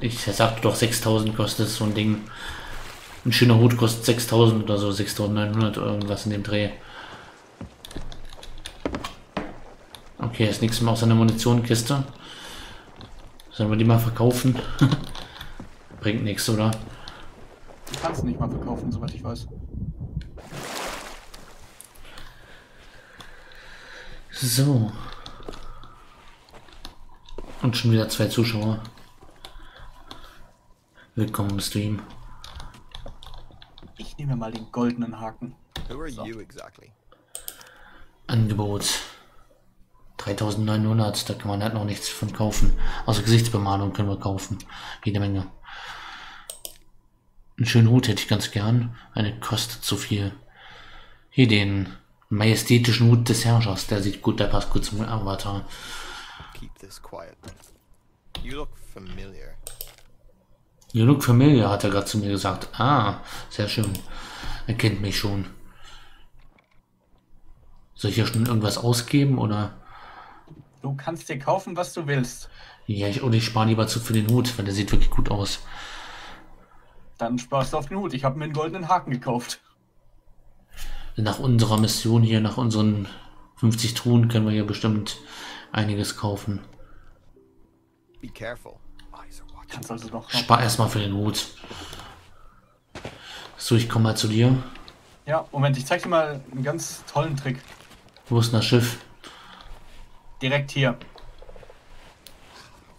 Ich sagte doch 6000 kostet so ein Ding. Ein schöner Hut kostet 6000 oder so, 6900 irgendwas in dem Dreh. Okay, ist nichts mehr außer einer Munitionkiste. Sollen wir die mal verkaufen? <laughs> Bringt nichts, oder? Du kannst nicht mal verkaufen, soweit ich weiß. So. Und schon wieder zwei Zuschauer. Willkommen im Stream. Ich nehme mal den goldenen Haken. Who are you exactly? Angebot. 3900, da kann man halt noch nichts von kaufen. Außer Gesichtsbemalung können wir kaufen. Jede Menge. Einen schönen Hut hätte ich ganz gern. Eine kostet zu viel. Hier den majestätischen Hut des Herrschers. Der sieht gut, der passt gut zum Avatar. Keep this quiet. You look familiar. You look familiar, hat er gerade zu mir gesagt. Ah, sehr schön. Er kennt mich schon. Soll ich hier schon irgendwas ausgeben oder? Du kannst dir kaufen, was du willst. Ja, ich, oder ich spare lieber zu für den Hut, weil der sieht wirklich gut aus. Dann sparst du auf den Hut. Ich habe mir einen goldenen Haken gekauft. Nach unserer Mission hier, nach unseren 50 Truhen, können wir hier bestimmt einiges kaufen. Be careful. Kannst also noch. Spar erstmal für den Hut. So, ich komme mal zu dir. Ja, Moment, ich zeig dir mal einen ganz tollen Trick. Wo ist denn das Schiff? Direkt hier.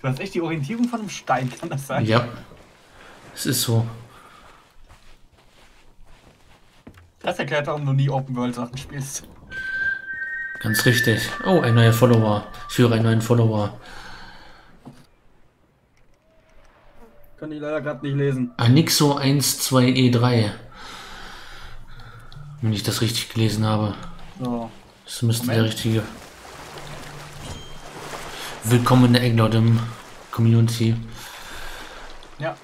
Du hast echt die Orientierung von einem Stein, kann das sein? Ja. Es ist so. Das erklärt, warum du nie Open World Sachen spielst. Ganz richtig. Oh, ein neuer Follower. Ich führe einen neuen Follower. Kann ich leider gerade nicht lesen. Anixo 12E3. Wenn ich das richtig gelesen habe. So. Das müsste Moment. der richtige. Willkommen in der Egglodem Community. Ja.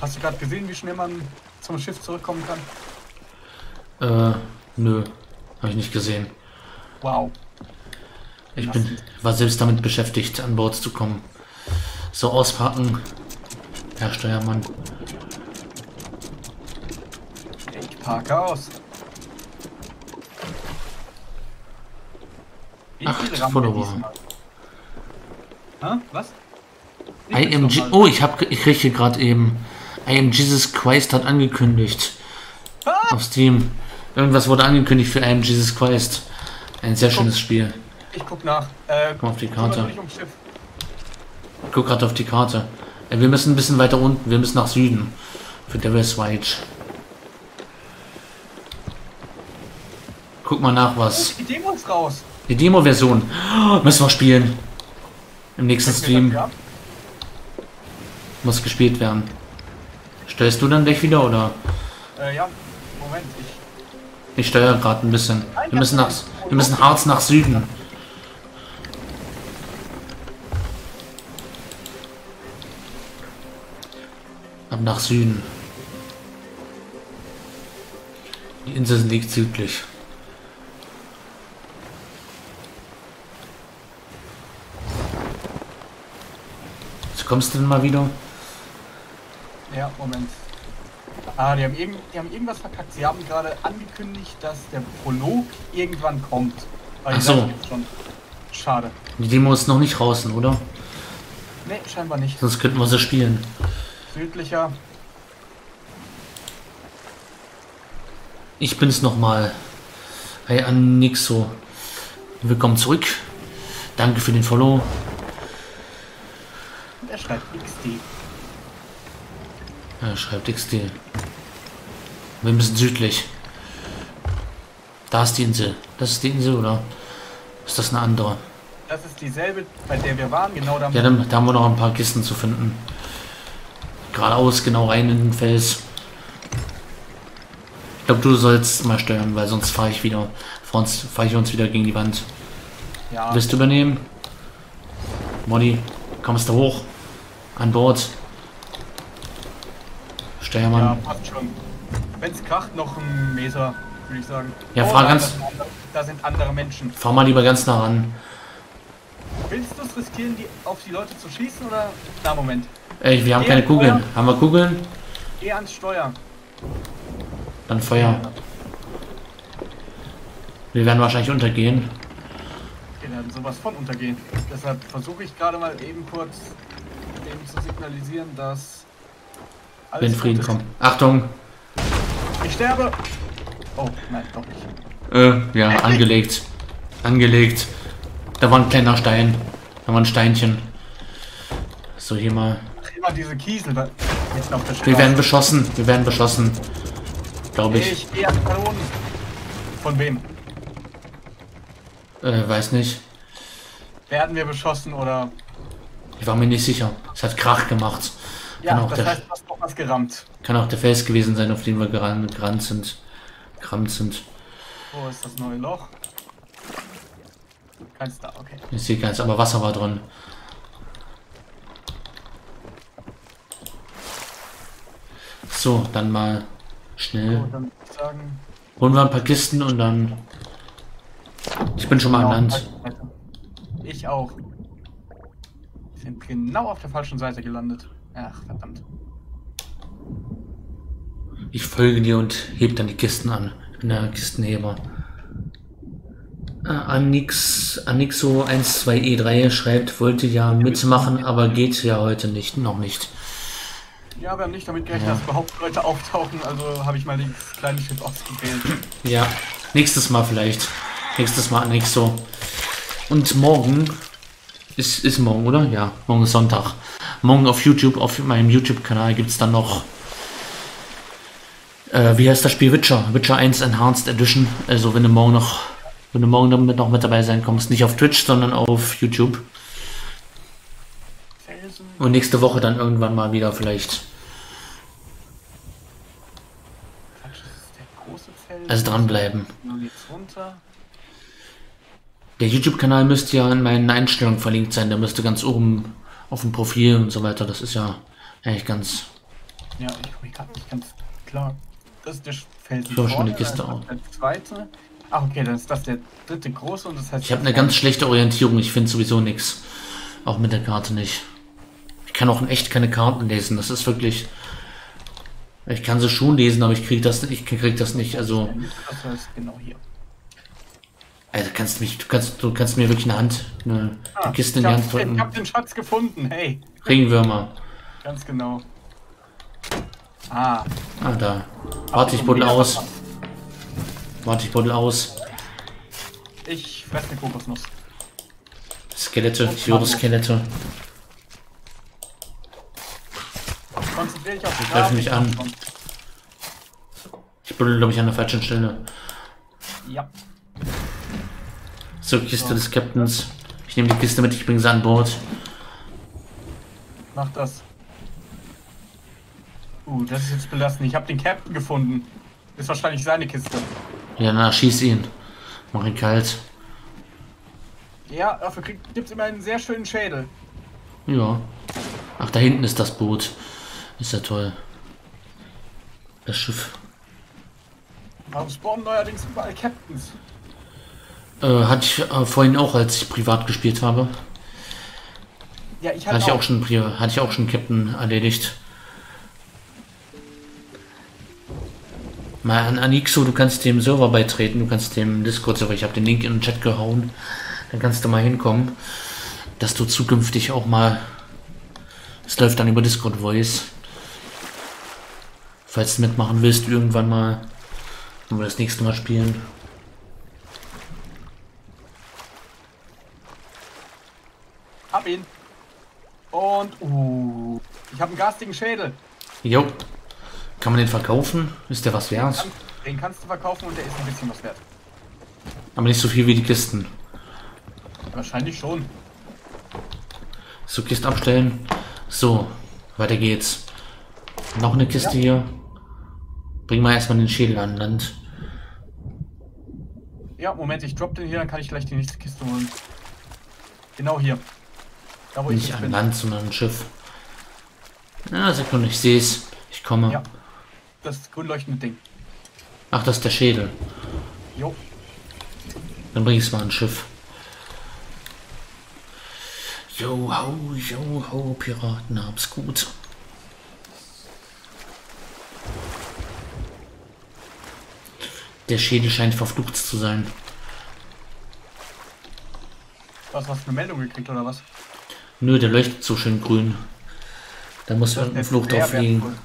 Hast du gerade gesehen, wie schnell man zum Schiff zurückkommen kann? Äh, nö. Habe ich nicht gesehen. Wow. Ich bin, war selbst damit beschäftigt, an Bord zu kommen. So, auspacken. Herr Steuermann. Ich parke aus. Wie Acht Follower. diesmal? Hä? Was? I am Je oh, ich habe ich kriege hier gerade eben. I am Jesus Christ hat angekündigt. Auf Steam. Irgendwas wurde angekündigt für I am Jesus Christ. Ein sehr schönes Spiel. Ich guck nach. Äh, Komm auf die Karte. Ich guck gerade auf die Karte. Äh, Wir müssen ein bisschen weiter unten. Wir müssen nach Süden. Für Devil's Reich. Guck mal nach, was. Die Demo ist raus. Die Demo-Version. Oh, müssen wir spielen. Im nächsten Stream muss gespielt werden. Stellst du dann gleich wieder oder? Äh, ja. Moment, ich. Ich steuere gerade ein bisschen. Wir müssen nach, wir müssen Harz nach Süden. Ab nach Süden. Die Insel liegt südlich. Kommst du denn mal wieder? Ja, Moment. Ah, die haben, irgend, die haben irgendwas verkackt. Sie haben gerade angekündigt, dass der Prolog irgendwann kommt. Aber Ach so. Schade. Die Demo ist noch nicht draußen, oder? Ne, scheinbar nicht. Sonst könnten wir sie spielen. Südlicher. Ich bin's nochmal. Hey Anixo. Willkommen zurück. Danke für den Follow. Er schreibt XD. Er schreibt XD. Wir müssen südlich. Da ist die Insel. Das ist die Insel, oder? Ist das eine andere? Das ist dieselbe, bei der wir waren. Genau da. Ja, dann, da haben wir noch ein paar Kisten zu finden. Geradeaus, genau rein in den Fels. Ich glaube, du sollst mal steuern, weil sonst fahre ich wieder. Sonst fahre ich uns wieder gegen die Wand. ja, Willst du übernehmen? Modi, kommst du hoch? An Bord? ja, Steuermann. passt schon. Wenn's kracht, noch ein Meter, würde ich sagen. Ja, fahr nein, ganz- das sind andere- Da sind andere Menschen. Fahr mal lieber ganz nah ran. Willst du es riskieren, die, auf die Leute zu schießen oder? Na, Moment. Ey, wir haben Geh keine Kugeln. Feuer. Haben wir Kugeln? Geh ans Steuer. Dann Feuer. Wir werden wahrscheinlich untergehen. Wir werden sowas von untergehen. Deshalb versuche ich gerade mal eben kurz dem zu signalisieren, dass alles Wenn Frieden kommt. Achtung! Ich sterbe. Oh, nein, doch nicht. Äh, ja, angelegt. Angelegt. Da war ein kleiner Stein. Da war ein Steinchen. So, hier mal. Immer diese Kiesel da der Straße. Wir werden beschossen. Wir werden beschossen. Glaube ich. Ich gehe an Kanonen. Von wem? Äh, weiß nicht. Werden wir beschossen oder? Ich war mir nicht sicher. Es hat Krach gemacht. Ja, Kann auch das der- heißt, du hast noch was gerammt. Kann auch der Fels gewesen sein, auf den wir gerannt, gerannt sind. Gerannt sind. Wo ist das neue Loch? Keins da, okay. Ich sehe keins, aber Wasser war drin. So, dann mal schnell. Gut, dann sagen. Holen wir ein paar Kisten und dann. Ich bin schon mal an genau, Land. Ich auch. Sind genau auf der falschen Seite gelandet. Ach, verdammt. Ich folge dir und heb dann die Kisten an. Ich bin der Kistenheber. Äh, Anix, Anixo 12E3 schreibt, wollte ja mitmachen, aber geht ja heute nicht, noch nicht. Ja, wir haben nicht damit gerechnet, Ja. dass überhaupt Leute auftauchen, also habe ich mal das kleine Schiff ausgewählt. Ja, nächstes Mal vielleicht. Nächstes Mal so. Und morgen ist, ist morgen, oder? Ja, morgen ist Sonntag. Morgen auf YouTube, auf meinem YouTube-Kanal gibt es dann noch. Äh, wie heißt das Spiel? Witcher. Witcher 1 Enhanced Edition. Also wenn du morgen noch, wenn du morgen damit noch mit dabei sein kommst, nicht auf Twitch, sondern auf YouTube. Und nächste Woche dann irgendwann mal wieder vielleicht. Also dranbleiben. Nun geht's runter. Der YouTube-Kanal müsste ja in meinen Einstellungen verlinkt sein. Der müsste ganz oben auf dem Profil und so weiter. Das ist ja eigentlich ganz. Ja, ich komme gerade nicht ganz klar. Das ist der Felsen. Ich hol schon vorne, die Kiste auf. Der zweite. Ach, okay, dann ist das der dritte große und das heißt. Ich habe eine ganz schlechte Orientierung. Ich finde sowieso nichts. Auch mit der Karte nicht. Ich kann auch in echt keine Karten lesen. Das ist wirklich. Ich kann sie schon lesen, aber ich kriege das, ich krieg das nicht. Also, Das heißt genau hier. Also kannst mich, du kannst, du kannst mir wirklich eine Hand, eine, Ah, Kiste in die Hand drücken. Ich hab den Schatz gefunden, hey. Regenwürmer. Ganz genau. Ah. Ah, da. Warte, ich buddel aus. Warte, ich buddel aus. Ich fresse eine Kokosnuss. Skelette, ich höre Skelette. Konzentriere dich auf die greife mich an. Ich buddel, glaube ich, an der falschen Stelle. Ja. So, Kiste des Captains. Ich nehme die Kiste mit, ich bringe sie an Bord. Mach das. Uh, das ist jetzt belastend. Ich habe den Captain gefunden. Ist wahrscheinlich seine Kiste. Ja, na, schieß ihn. Mach ihn kalt. Ja, dafür gibt es immer einen sehr schönen Schädel. Ja. Ach, da hinten ist das Boot. Ist ja toll. Das Schiff. Warum spawnen neuerdings überall Captains? Äh, hatte ich äh, vorhin auch, als ich privat gespielt habe. Ja, ich Hatte hatte ich auch schon, hatte ich auch schon Captain erledigt. Mal an Anixo, du kannst dem Server beitreten, du kannst dem Discord-Server, ich habe den Link in den Chat gehauen, dann kannst du mal hinkommen, dass du zukünftig auch mal, es läuft dann über Discord Voice, falls du mitmachen willst, irgendwann mal, wenn wir das nächste Mal spielen. Hab ihn. Und, uh, ich habe einen garstigen Schädel. Jo, kann man den verkaufen? Ist der was wert? Kann, den kannst du verkaufen und der ist ein bisschen was wert. Aber nicht so viel wie die Kisten. Wahrscheinlich schon. So, Kiste abstellen. So, weiter geht's. Noch eine Kiste hier. Bring mal erstmal den Schädel an Land. Ja, Moment, ich drop den hier, dann kann ich gleich die nächste Kiste holen. Genau hier. Da Nicht an bin. Land, sondern ein Schiff. Na, Sekunde, ich sehe es. Ich komme. Ja. Das grün leuchtende Ding. Ach, das ist der Schädel. Jo. Dann bring ich es mal ein Schiff. Yo, ho, yo, ho, Piraten hab's gut. Der Schädel scheint verflucht zu sein. Was, hast du eine Meldung gekriegt oder was? Nö, der leuchtet so schön grün. Da muss irgendein Fluch drauf liegen. wertvoll.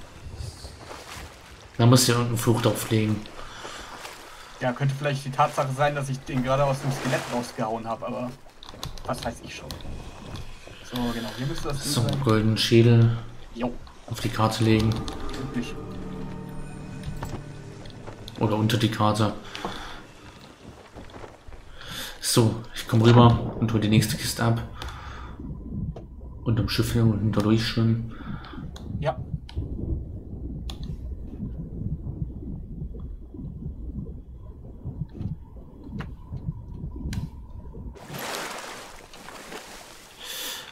Da muss ja irgendein Fluch drauf liegen. Ja, könnte vielleicht die Tatsache sein, dass ich den gerade aus dem Skelett rausgehauen habe, aber was weiß ich schon. So, genau, hier müsste das So, sein. goldenen Schädel Jo, auf die Karte legen. wirklich. Oder unter die Karte. So, ich komme rüber und hole die nächste Kiste ab. Unterm Schiff hier unten da durchschwimmen. Ja.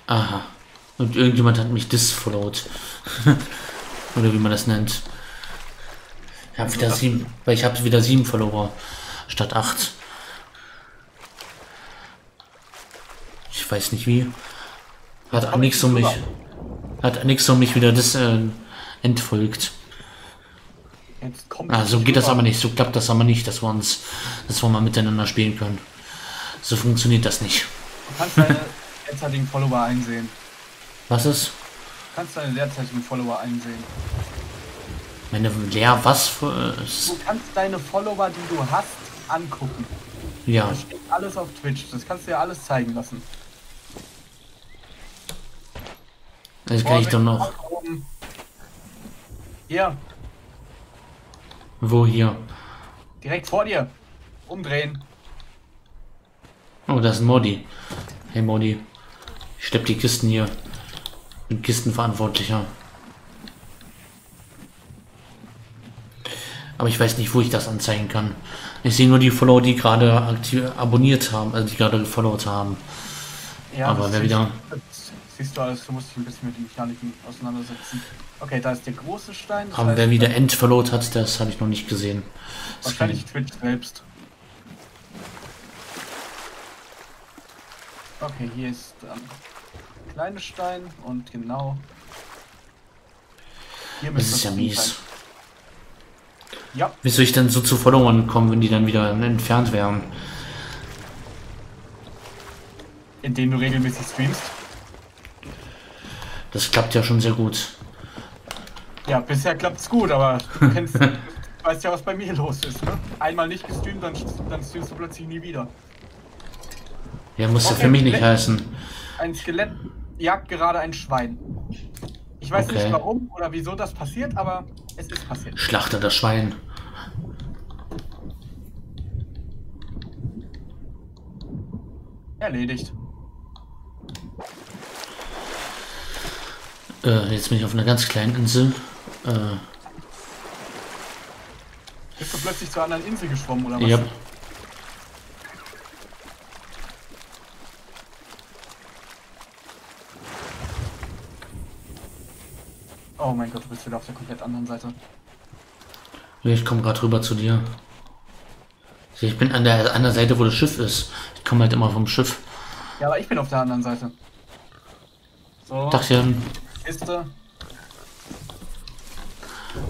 Aha. Und irgendjemand hat mich disfollowed. <laughs> Oder wie man das nennt. Ich habe wieder sieben, weil ich habe wieder sieben Follower statt acht. Ich weiß nicht wie. Hat ich Anixo mich, hat Anixo mich wieder das äh, entfolgt. Ah, so geht das aber nicht, so klappt das aber nicht, dass wir uns, dass wir mal miteinander spielen können. So funktioniert das nicht. Du kannst deine derzeitigen Follower einsehen. Was ist? kannst deine leerzeitigen Follower einsehen. Meine leer was für. Du kannst deine Follower, die du hast, angucken. Ja. Das steht alles auf Twitch. Das kannst du dir alles zeigen lassen. Das kann ich doch noch. Hier, Wo hier? direkt vor dir. Umdrehen. Oh, das ist ein Modi. Hey Modi. Ich schlepp die Kisten hier. Bin Kistenverantwortlicher. Aber ich weiß nicht, wo ich das anzeigen kann. Ich sehe nur die Follower, die gerade aktiv abonniert haben, also die gerade gefollowt haben. Ja, Aber wer wieder- siehst du alles, du musst dich ein bisschen mit den Mechaniken auseinandersetzen. Okay, da ist der große Stein. Aber heißt, wer wieder entfollowt hat, das habe ich noch nicht gesehen. Das kann Wahrscheinlich Twitch selbst. Okay, hier ist ähm, kleine Stein und genau. Hier das ist ja mies. sein. Ja, Wie soll ich denn so zu Followern kommen, wenn die dann wieder entfernt wären? indem du regelmäßig streamst. Das klappt ja schon sehr gut. Ja, bisher klappt's gut, aber du kennst, weißt ja, was bei mir los ist. Ne? Einmal nicht gestreamt, dann, dann streamst du plötzlich nie wieder. Ja, muss ja Okay, für mich nicht heißen. Ein Skelett jagt gerade ein Schwein. Ich weiß Okay. nicht warum oder wieso das passiert, aber es ist passiert. Schlachter das Schwein. Erledigt. Äh, jetzt bin ich auf einer ganz kleinen Insel. Äh, Bist du plötzlich zur anderen Insel geschwommen oder was? ja. Oh mein Gott, du bist wieder auf der komplett anderen Seite. Ich komme gerade rüber zu dir. Ich bin an der, an der Seite, wo das Schiff ist. Ich komme halt immer vom Schiff. Ja, aber ich bin auf der anderen Seite. So, Dachchen, Kiste.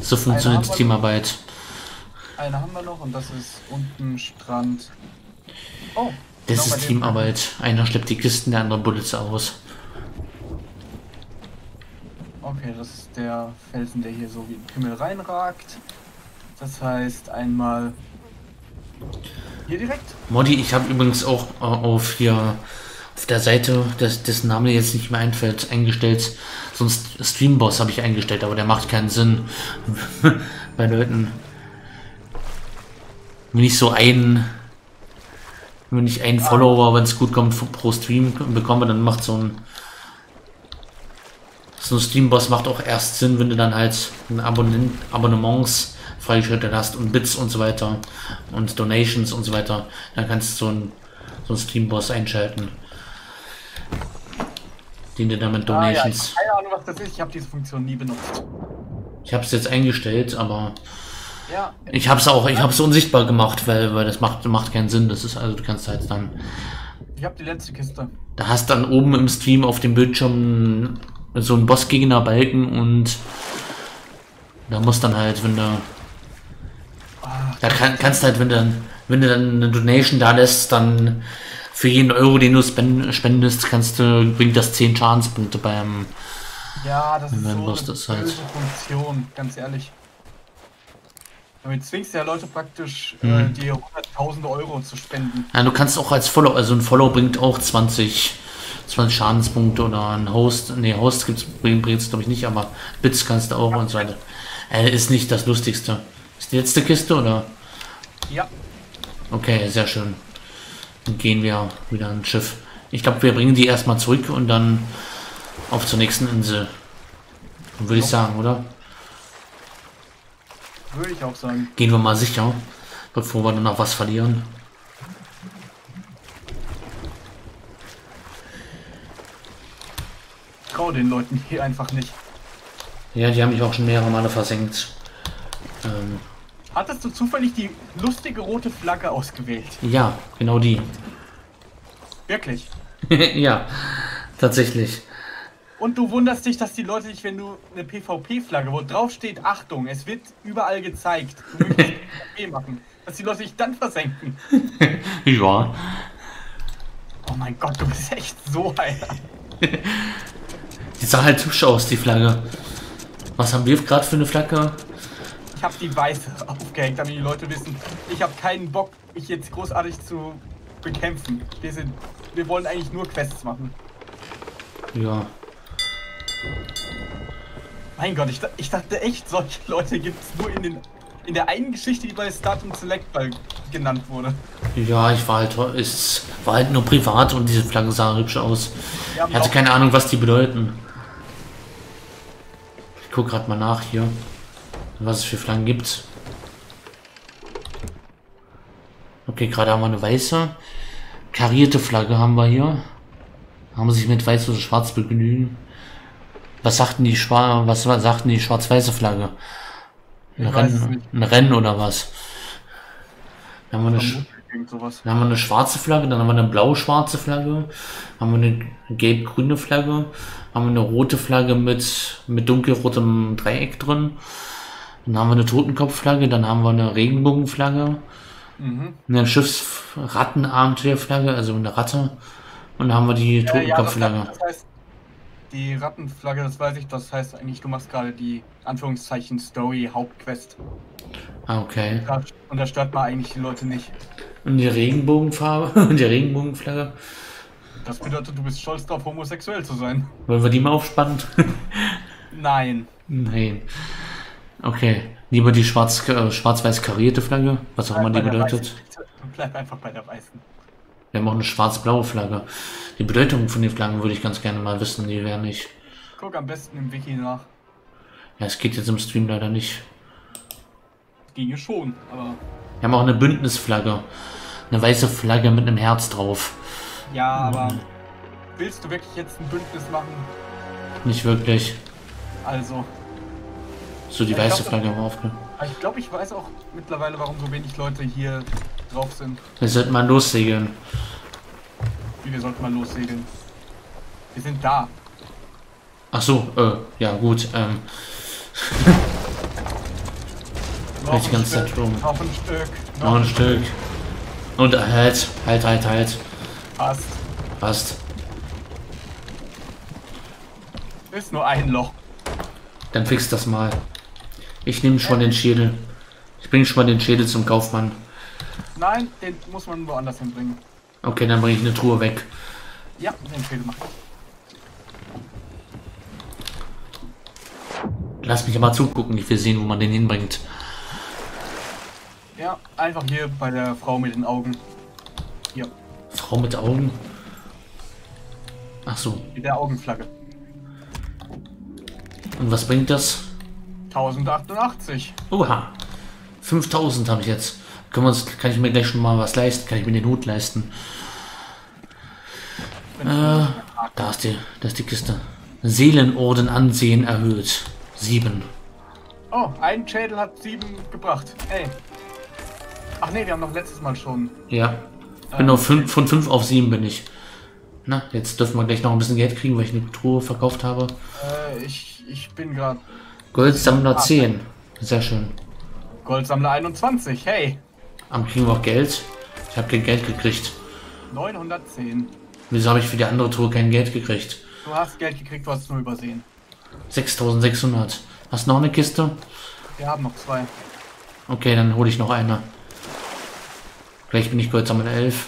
so funktioniert Teamarbeit. Eine haben wir noch und das ist unten Strand. Oh, Das genau ist Teamarbeit. Einer schleppt die Kisten, der andere buddelt sie aus. Okay, das ist der Felsen, der hier so wie im Himmel reinragt. Das heißt einmal hier direkt. Modi, ich habe übrigens auch äh, auf hier auf der Seite, des, dessen Name jetzt nicht mehr einfällt, eingestellt. Sonst Streamboss habe ich eingestellt, aber der macht keinen Sinn <laughs> bei Leuten. Wenn ich so ein, wenn ich einen Follower, wenn es gut kommt, pro Stream bekomme, dann macht so ein so ein Streamboss macht auch erst Sinn, wenn du dann halt ein Abonnent, Abonnements freigeschaltet hast und Bits und so weiter und Donations und so weiter. Dann kannst du so ein so einen Streamboss einschalten. Den du dann mit Ah, ja, Ahnung, was das ist. Ich habe diese Funktion nie benutzt. Ich habe es jetzt eingestellt, aber Ja, ich habe es auch, ich habe es unsichtbar gemacht, weil, weil das macht, macht keinen Sinn. Das ist also, du kannst halt dann, ich habe die letzte Kiste. da hast dann oben im Stream auf dem Bildschirm so einen Bossgegner-Balken und da muss dann halt, wenn du, da kann, kannst halt, wenn du dann, wenn du dann eine Donation da lässt, dann für jeden Euro, den du spend, spendest, kannst du, bringt das 10 Schadenspunkte beim, Ja, das ist so eine halt- böse Funktion, ganz ehrlich. Damit zwingst du ja Leute praktisch, äh, Hm. dir hunderttausende Euro zu spenden. Ja, du kannst auch als Follow, also ein Follow bringt auch 20, 20 Schadenspunkte oder ein Host, nee, Host gibt's, bringt es glaube ich nicht, aber Bits kannst du auch und so weiter. Äh, ist nicht das Lustigste. Ist die letzte Kiste oder? Ja, Okay, sehr schön. Dann gehen wir wieder ans Schiff. Ich glaube, wir bringen die erstmal zurück und dann auf zur nächsten Insel. Würde ich sagen, oder? würde ich auch sagen. Gehen wir mal sicher, bevor wir dann noch was verlieren. Trau den Leuten hier einfach nicht. Ja, die haben mich auch schon mehrere Male versenkt. Ähm, Hattest du zufällig die lustige rote Flagge ausgewählt? ja, genau die. Wirklich. <laughs> ja, tatsächlich. Und du wunderst dich, dass die Leute dich, wenn du eine PvP-Flagge, wo drauf steht, Achtung, es wird überall gezeigt, du möchtest <laughs> PvP machen, dass die Leute dich dann versenken. <laughs> Ja. Oh mein Gott, du bist echt so einer. <laughs> Die sah halt hübsch aus, die Flagge. Was haben wir gerade für eine Flagge? Ich habe die weiße aufgehängt, damit die Leute wissen, ich habe keinen Bock, mich jetzt großartig zu bekämpfen. Wir, sind, wir wollen eigentlich nur Quests machen. Ja. Mein Gott, ich, ich dachte echt, solche Leute gibt es nur in, den, in der einen Geschichte, die bei Start und Select Ball genannt wurde. Ja, ich war halt, es war halt nur privat und diese Flagge sah hübsch aus. Ich hatte keine Ahnung, was die bedeuten. Ich guck gerade mal nach hier, was es für Flaggen gibt. Okay, gerade haben wir eine weiße. Karierte Flagge haben wir hier. Haben sich mit weiß oder schwarz begnügen. Was sagten die Schwa was sagten die schwarz-weiße Flagge? Ein Rennen, ein Rennen oder was? Dann haben wir eine, dann haben wir eine schwarze Flagge, dann haben wir eine blau-schwarze Flagge, haben wir eine gelb-grüne Flagge, haben wir eine rote Flagge mit, mit dunkelrotem Dreieck drin, dann haben wir eine Totenkopfflagge, dann haben wir eine Regenbogenflagge, Mhm. eine Schiffsrattenabenteuerflagge, also eine Ratte, und dann haben wir die Ja, ja, Totenkopfflagge. das heißt, die Rattenflagge, das weiß ich, das heißt eigentlich, du machst gerade die Anführungszeichen Story Hauptquest. Ah, okay. Und da stört man eigentlich die Leute nicht. Und die Regenbogenfarbe, <laughs> und die Regenbogenflagge, Das bedeutet, du bist stolz darauf, homosexuell zu sein. wollen wir die mal aufspannen? <laughs> Nein. Nein. Okay. Lieber die schwarz, äh, schwarz-weiß karierte Flagge, was auch immer die bedeutet. Bleib einfach bei der weißen. Wir haben auch eine schwarz-blaue Flagge. Die Bedeutung von den Flaggen würde ich ganz gerne mal wissen, die wäre nicht. Guck am besten im Wiki nach. Ja, es geht jetzt im Stream leider nicht. Ginge schon, aber Wir haben auch eine Bündnisflagge. Eine weiße Flagge mit einem Herz drauf. ja, aber willst du wirklich jetzt ein Bündnis machen? Nicht wirklich. Also, So, die Ich weiße glaub, Flagge haben wir aufge... ich glaube, ich weiß auch mittlerweile, warum so wenig Leute hier drauf sind. Wir sollten mal lossegeln. Wie wir sollten mal lossegeln. Wir sind da. Ach so, äh, ja gut, ähm, Noch <laughs> die ganze Zeit Stück, rum. Noch ein Stück. noch ein Stück. Und äh, halt, halt, halt, halt. Passt. Passt. Ist nur ein Loch. Dann fix das mal. Ich nehme schon den Schädel. Ich bringe schon mal den Schädel zum Kaufmann. Nein, den muss man woanders hinbringen. Okay, dann bringe ich eine Truhe weg. Ja, den Fehler macht. Lass mich aber zugucken, ich will sehen, wo man den hinbringt. Ja, einfach hier bei der Frau mit den Augen. Hier, Frau mit Augen. Ach so. mit der Augenflagge. Und was bringt das? 1088. Oha. 5000 habe ich jetzt. Können wir uns, kann ich mir gleich schon mal was leisten? Kann ich mir den Hut leisten? Äh, da ist die, da ist die Kiste. Seelenorden Ansehen erhöht. 7. Oh, ein Schädel hat sieben gebracht. Ey. Ach nee, wir haben noch letztes Mal schon. Ja. Ich bin auf fünf, von 5 auf 7 bin ich. Na, jetzt dürfen wir gleich noch ein bisschen Geld kriegen, weil ich eine Truhe verkauft habe. Äh, ich, ich bin gerade Goldsammler 10. Sehr schön. Goldsammler 21. Hey, Am kriegen wir auch Geld. Ich habe kein Geld gekriegt. 910. Wieso habe ich für die andere Tour kein Geld gekriegt? Du hast Geld gekriegt, du hast es nur übersehen. 6600. Hast du noch eine Kiste? Wir haben noch zwei. Okay, dann hole ich noch eine. Vielleicht bin ich Goldsammler 11.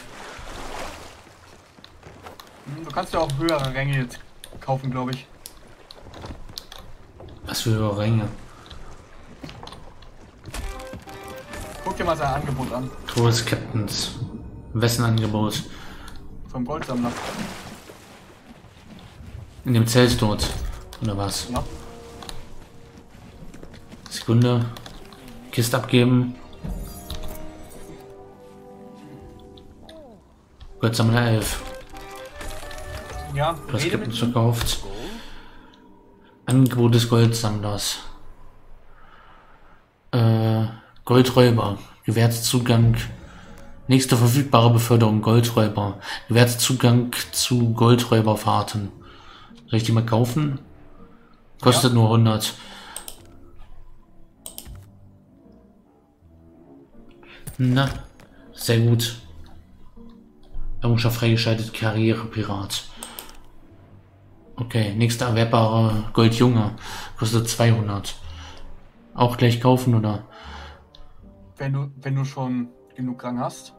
Hm, Du kannst ja auch höhere Ränge jetzt kaufen, glaube ich. Was für höhere Ränge. Guck dir mal sein Angebot an. Tour des Captains. Wessen Angebot? Vom Goldsammler. In dem Zelt dort. Oder was? Ja. Sekunde. Kiste abgeben. Goldsammler 11. Ja, uns ihm. verkauft? Angebot des Goldsammlers. Äh, Goldräuber. Gewährtszugang. Nächste verfügbare Beförderung Goldräuber. Gewährtszugang zu Goldräuberfahrten. Soll ich die mal kaufen? Kostet nur 100. Na, sehr gut. Errungenschaft freigeschaltet, Karriere Pirat. Okay, nächster erwerbbare Goldjunge. Kostet 200. Auch gleich kaufen, oder? Wenn du, wenn du schon genug Rang hast.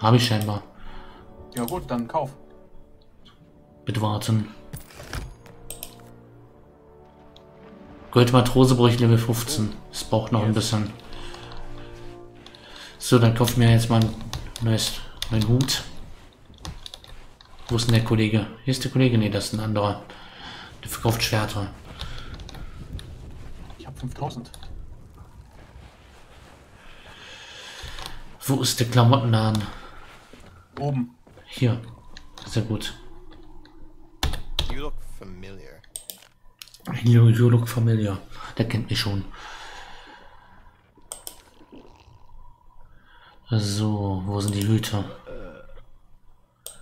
Habe ich scheinbar. Ja gut, dann kauf. Bitte warten. Goldmatrose brauche ich Level 15. Es braucht noch ein bisschen. So, dann kaufen wir jetzt mal ein neues, neuen Hut. Wo ist denn der Kollege? Hier ist der Kollege. Nee, das ist ein anderer. Der verkauft Schwerter. Ich habe 5000. Wo ist der Klamottenladen? Oben. Hier. Sehr gut. You look familiar. You, you look familiar. Der kennt mich schon. So, wo sind die Hüte?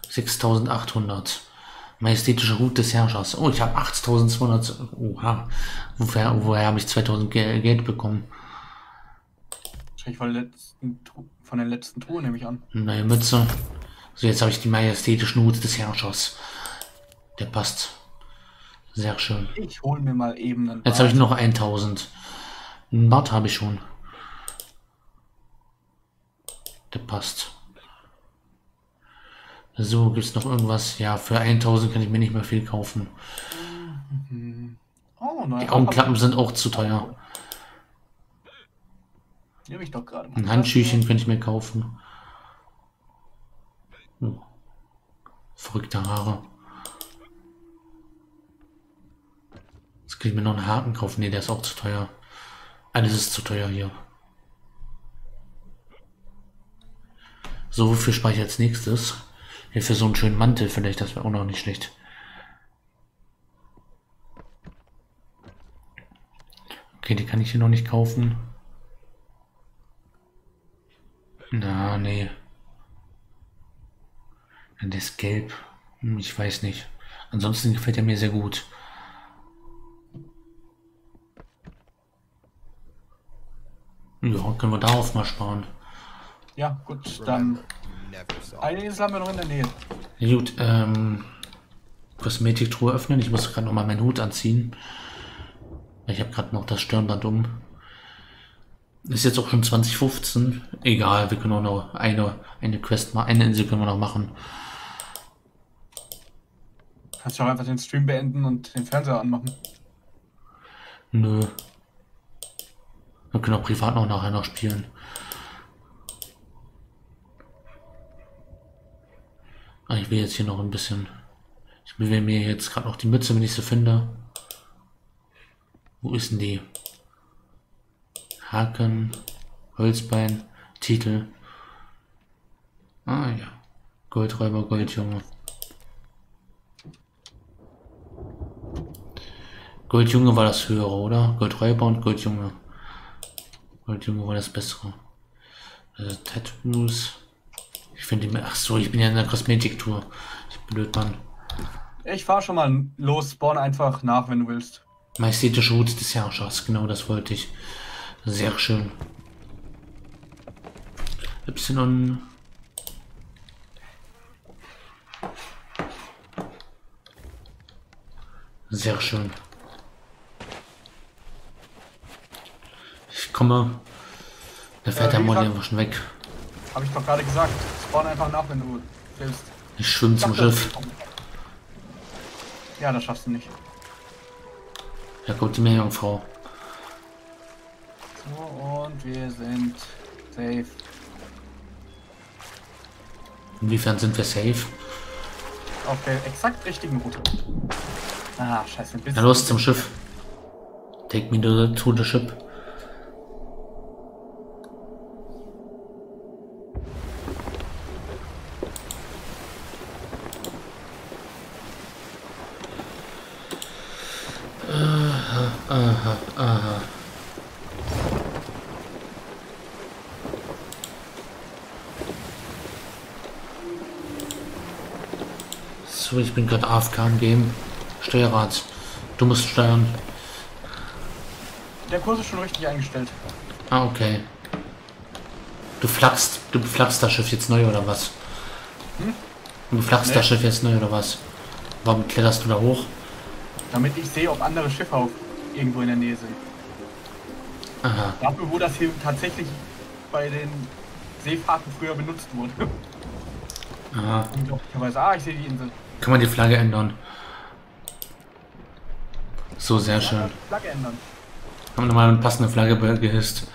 6800. Majestätischer Hut des Herrschers. Oh, ich habe 8200. Oha. Woher, woher habe ich 2000 Ge Geld bekommen? Wahrscheinlich von letzten, Tru- von der letzten Truhe, nehme ich an. Neue Mütze. So, jetzt habe ich die majestätischen Hut des Herrschers. Der passt. Sehr schön. Ich hol mir mal eben einen Jetzt habe ich Bart. noch 1000. Einen Bart habe ich schon. Der passt. So, gibt es noch irgendwas? Ja, für 1000 kann ich mir nicht mehr viel kaufen. Oh, nein. Die Augenklappen sind auch zu teuer. Nehme ich doch gerade. Ein Handschüchen könnte ich mir kaufen. Oh. Verrückte Haare. Jetzt kann ich mir noch einen Haken kaufen. Nee, der ist auch zu teuer. Alles ist zu teuer hier. So, wofür spare ich als nächstes? Hier für so einen schönen Mantel vielleicht, das wäre auch noch nicht schlecht. Okay, die kann ich hier noch nicht kaufen. Na, nee. Ist gelb. Hm, Ich weiß nicht. Ansonsten gefällt er mir sehr gut. Ja, können wir darauf mal sparen. Ja, gut, dann. Einiges haben wir noch in der Nähe. Gut, ähm. Kosmetiktruhe öffnen. Ich muss gerade noch mal meinen Hut anziehen. Ich habe gerade noch das Stirnband um. Ist jetzt auch schon 2015. Egal, wir können auch noch eine, eine Quest mal, eine Insel können wir noch machen. Kannst du auch einfach den Stream beenden und den Fernseher anmachen. Nö. Wir können auch privat noch nachher noch spielen. Ah, ich will jetzt hier noch ein bisschen. Ich will mir jetzt gerade noch die Mütze, wenn ich sie finde. Wo ist denn die? Haken, Holzbein, Titel. Ah ja. Goldräuber, Goldjunge. Goldjunge war das höhere, oder? Goldräuber und Goldjunge. Goldjunge war das bessere. Also Tattoos. Ich finde die. Ach so, ich bin ja in der Kosmetiktour. Ich blöd, Mann. Ich fahr schon mal los, spawn einfach nach, wenn du willst. Majestätische Hut des Herrschers, genau das wollte ich. Sehr schön. Y. Sehr schön. Ich komme. Da fährt Äh, der gesagt- einfach schon weg. Habe ich doch gerade gesagt. Spawn einfach nach, wenn du willst. Ich schwimme zum Schiff. Ja, das schaffst du nicht. Da kommt die Meerjungfrau. Und wir sind safe. Inwiefern sind wir safe? Auf der exakt richtigen Route. Ah, scheiße. Ein bisschen. Na los zum Schiff. Take me to the, to the ship. Aha, aha, aha. So, ich bin gerade AFK im Game. Steuerrad. Du musst steuern. Der Kurs ist schon richtig eingestellt. Ah, okay. Du flachst, du beflachst das Schiff jetzt neu oder was? Du beflachst Nee. das Schiff jetzt neu oder was? Warum kletterst du da hoch? Damit ich sehe, ob andere Schiffe auf irgendwo in der Nähe sind. Aha. Dafür, wo das hier tatsächlich bei den Seefahrten früher benutzt wurde. Aha. Unglaublicherweise. Ah, ich sehe die Insel. Kann man die Flagge ändern? So, sehr schön. Flagge ändern. Haben wir nochmal eine passende Flagge gehisst.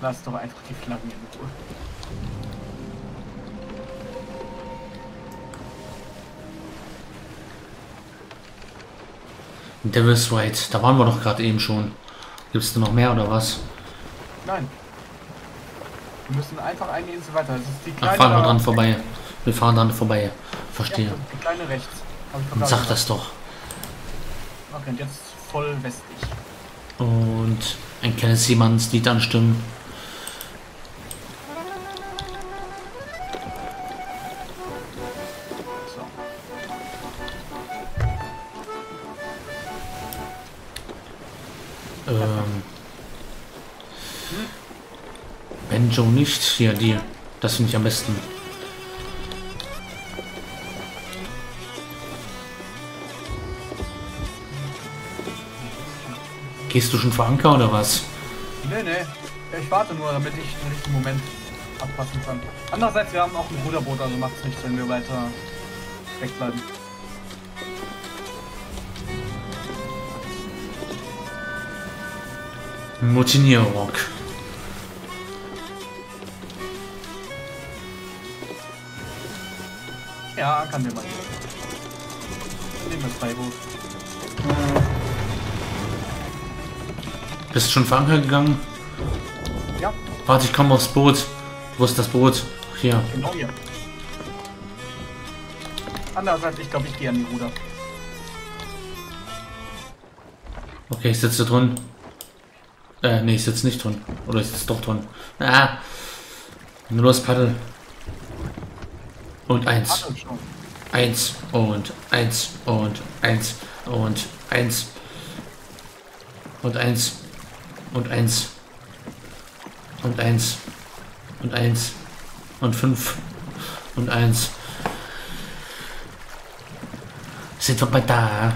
Lass doch einfach die Flaggen in Ruhe. Devil's Ride. Da waren wir doch gerade eben schon. Gibt's da noch mehr oder was? Nein. Wir müssen einfach eine Insel weiter. Das ist die Ach, kleine. fahren wir dran vorbei. Wir fahren dran vorbei. Ja, Verstehe. die kleine rechts. Und sag das doch. Okay, und jetzt voll westlich. Und ein kleines Seemannslied anstimmen. Benjo nicht. Hier, die. Das finde ich am besten. Gehst du schon vor Anker oder was? Nee, nee. Ich warte nur, damit ich den richtigen Moment abpassen kann. Andererseits, wir haben auch ein Ruderboot, also macht es nichts, wenn wir weiter wegbleiben. Mutinierock. Ja, kann wir mal. Nehmen wir Beiboot. Bist du schon vor Anker gegangen? Ja, Warte, ich komme aufs Boot. Wo ist das Boot? Hier. genau hier. Andererseits, ich glaube, ich gehe an die Ruder. Okay, ich sitze drin. Äh, nee, ich sitze nicht drin. Oder ich sitze doch drin. Ah. Nur das Paddel. Und eins. Eins und eins und eins und eins und eins und eins und eins und eins und fünf und eins. Sind wir bei da?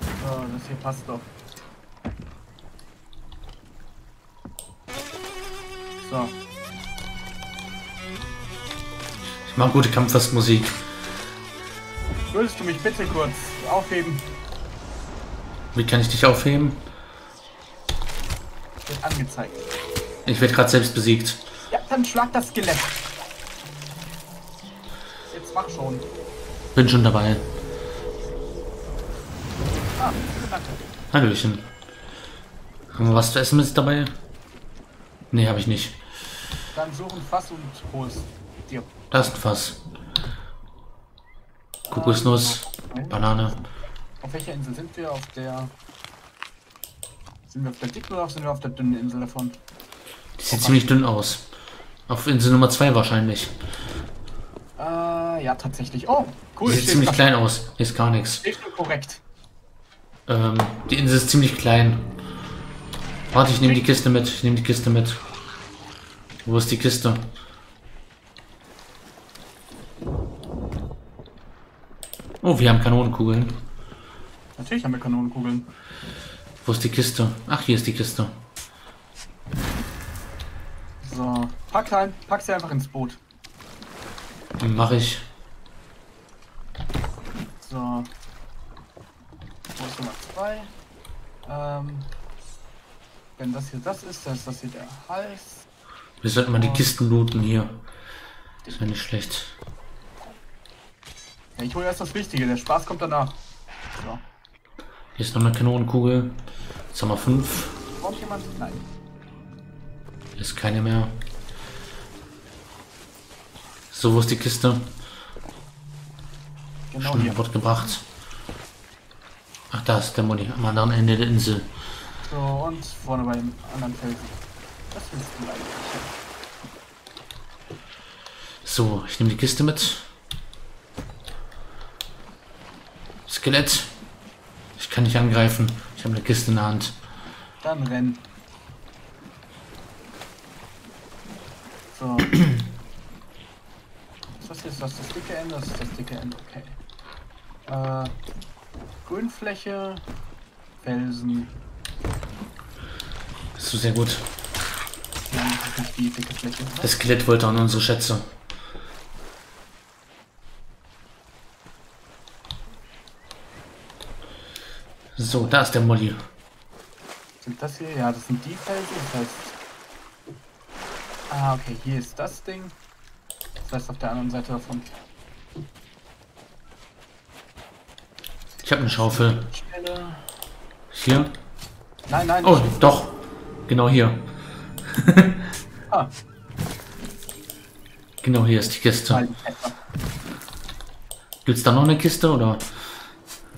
So, das hier passt doch. So, Ich mag gute Kampfesmusik. würdest du mich bitte kurz aufheben? Wie kann ich dich aufheben? Wird angezeigt. Ich werde gerade selbst besiegt. Ja, dann schlag das Skelett. Jetzt mach schon. Bin schon dabei. Ah, danke. Hallöchen. Haben wir was zu essen mit dabei? Nee, habe ich nicht. Dann such ein Fass und hol's dir. Da ist ein Fass. Kokosnuss, Banane. Auf welcher Insel sind wir? Auf der. Sind wir auf der dicken oder sind wir auf der dünnen Insel davon? Die sieht ziemlich dünn aus. Auf Insel Nummer 2 wahrscheinlich. Äh, ja, tatsächlich. Oh, Die cool. sieht steht ziemlich klein aus. Hier ist gar nichts. Nur korrekt. Ähm, die Insel ist ziemlich klein. Warte, ich nehme die Kiste mit. Ich nehme die Kiste mit. Wo ist die Kiste? Oh, wir haben Kanonenkugeln. Natürlich haben wir Kanonenkugeln. Wo ist die Kiste? Ach, hier ist die Kiste. So, pack rein, pack sie einfach ins Boot. Mache ich. So. Wo ist Nummer 2? Ähm. Wenn das hier das ist, dann ist das hier der Hals. Wir sollten mal die Kisten looten hier. Das wäre nicht schlecht. Ja, ich hole erst das Wichtige, der Spaß kommt danach. So. Hier ist noch eine Kanonenkugel. Jetzt haben wir fünf. Kommt jemand? Nein. Hier ist keine mehr. So, wo ist die Kiste? Genau Schon hier. wird gebracht. Ach, da ist der Moni am anderen Ende der Insel. So, und vorne bei dem anderen Felsen. Was willst du eigentlich? So, ich nehme die Kiste mit. Skelett. Ich kann nicht angreifen. Ich habe eine Kiste in der Hand. Dann rennen. So. ist das jetzt das, das dicke Ende? Das ist das dicke Ende, okay. Äh, Grünfläche, Felsen. Das ist so sehr gut das Skelett wollte an unsere Schätze. So, da ist der Molly. Sind das hier? Ja, das sind die Felsen, das heißt... Ah, okay, hier ist das Ding. Das heißt auf der anderen Seite davon. Ich habe eine Schaufel. Hier? Nein, nein, Oh, doch. Genau hier. Ah, Genau hier ist die Kiste. nein, etwa. Gibt's da noch eine Kiste oder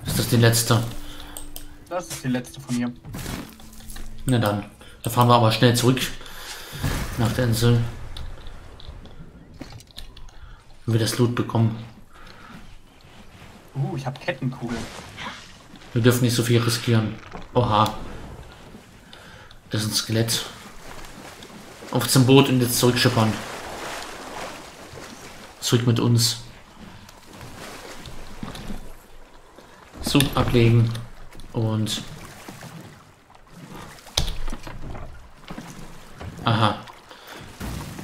ist das die letzte? Das ist die letzte von hier. Na dann. Da fahren wir aber schnell zurück nach der Insel. Wenn wir das Loot bekommen. Uh, ich habe Kettenkugeln. Wir dürfen nicht so viel riskieren. Oha. Das ist ein Skelett. Auf zum Boot und jetzt zurückschippern. Zurück mit uns. Zug ablegen. Und. Aha.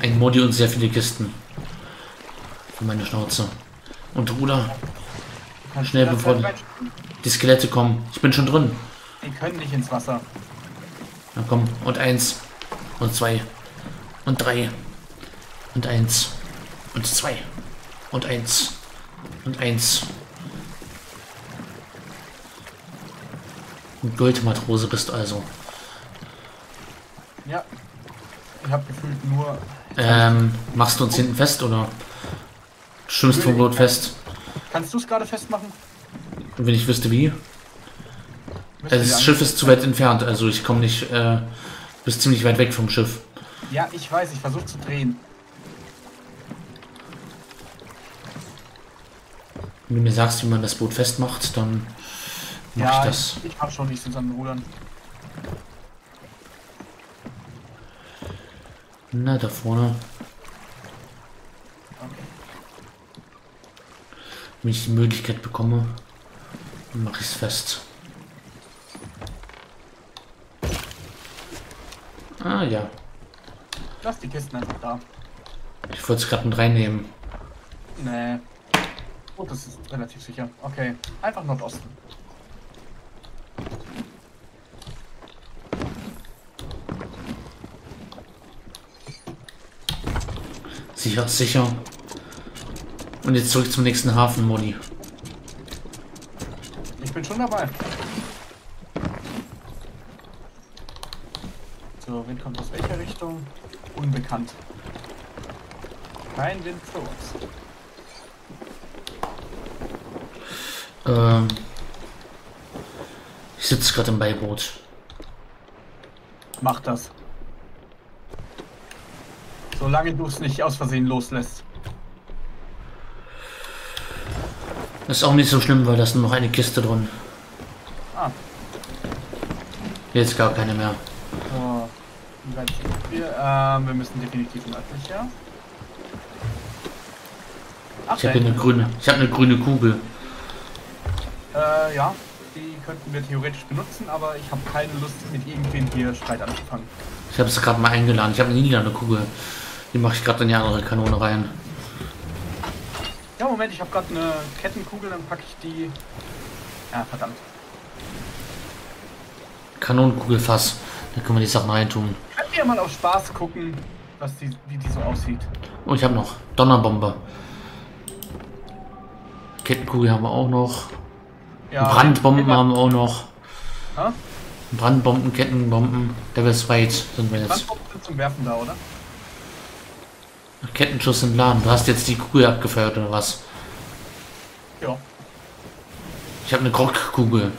Ein Modi und sehr viele Kisten. Für meine Schnauze. Und Ruder. Schnell, bevor. Die Skelette kommen. Ich bin schon drin. Die können nicht ins Wasser. Na komm, und eins. Und zwei. Und drei. Und eins. Und zwei. Und eins. Und eins. Ein Goldmatrose bist du also. Ja. Ich habe gefühlt nur. Ähm, machst du uns hinten fest oder? Du schwimmst vom Boot fest. Kannst du es gerade festmachen? Und wenn ich wüsste wie. Die Das Schiff ist zu weit entfernt, also ich komme nicht. Äh, bist ziemlich weit weg vom Schiff. Ja, ich weiß, ich versuche zu drehen. Wenn du mir sagst, wie man das Boot festmacht, dann mach ja, ich das. ich, ich hab schon nicht zusammenrudern. Na, da vorne. Okay. Wenn ich die Möglichkeit bekomme, dann mache ich es fest. Ah ja, Lass die Kisten einfach da. ich wollte es gerade mit reinnehmen. Nee. Oh, das ist relativ sicher. Okay. Einfach Nordosten. Sicher, sicher. Und jetzt zurück zum nächsten Hafen, Molly. Ich bin schon dabei. So, Wind kommt aus welcher Richtung? Unbekannt. Kein Wind für uns. Ähm, ich sitze gerade im Beiboot. Mach das. Solange du es nicht aus Versehen loslässt. Das ist auch nicht so schlimm, weil da ist nur noch eine Kiste drin. Ah, Jetzt gar keine mehr. Sind wir? Ähm, wir müssen definitiv nördlich, ja? Ach, Ich habe hier eine grüne. Ich habe eine grüne Kugel. Äh, ja, die könnten wir theoretisch benutzen, aber ich habe keine Lust, mit irgendwem hier Streit anzufangen. Ich habe es gerade mal eingeladen. Ich habe eine lila Kugel. Die mache ich gerade in die andere Kanone rein. Ja, Moment, ich habe gerade eine Kettenkugel, dann packe ich die. Ja, verdammt. Kanonenkugelfass. Da können wir die Sachen reintun. Ihr mal auf Spaß gucken, was die, wie die so aussieht? Oh, ich habe noch Donnerbombe. Kettenkugel haben wir auch noch. Ja, Brandbomben immer- haben wir auch noch. Hä? Brandbomben, Kettenbomben. Devil's Fight sind wir jetzt. Brandbomben sind zum Werfen da, oder? Kettenschuss im Laden. Du hast jetzt die Kugel abgefeuert oder was? Ja. Ich habe eine Grockkugel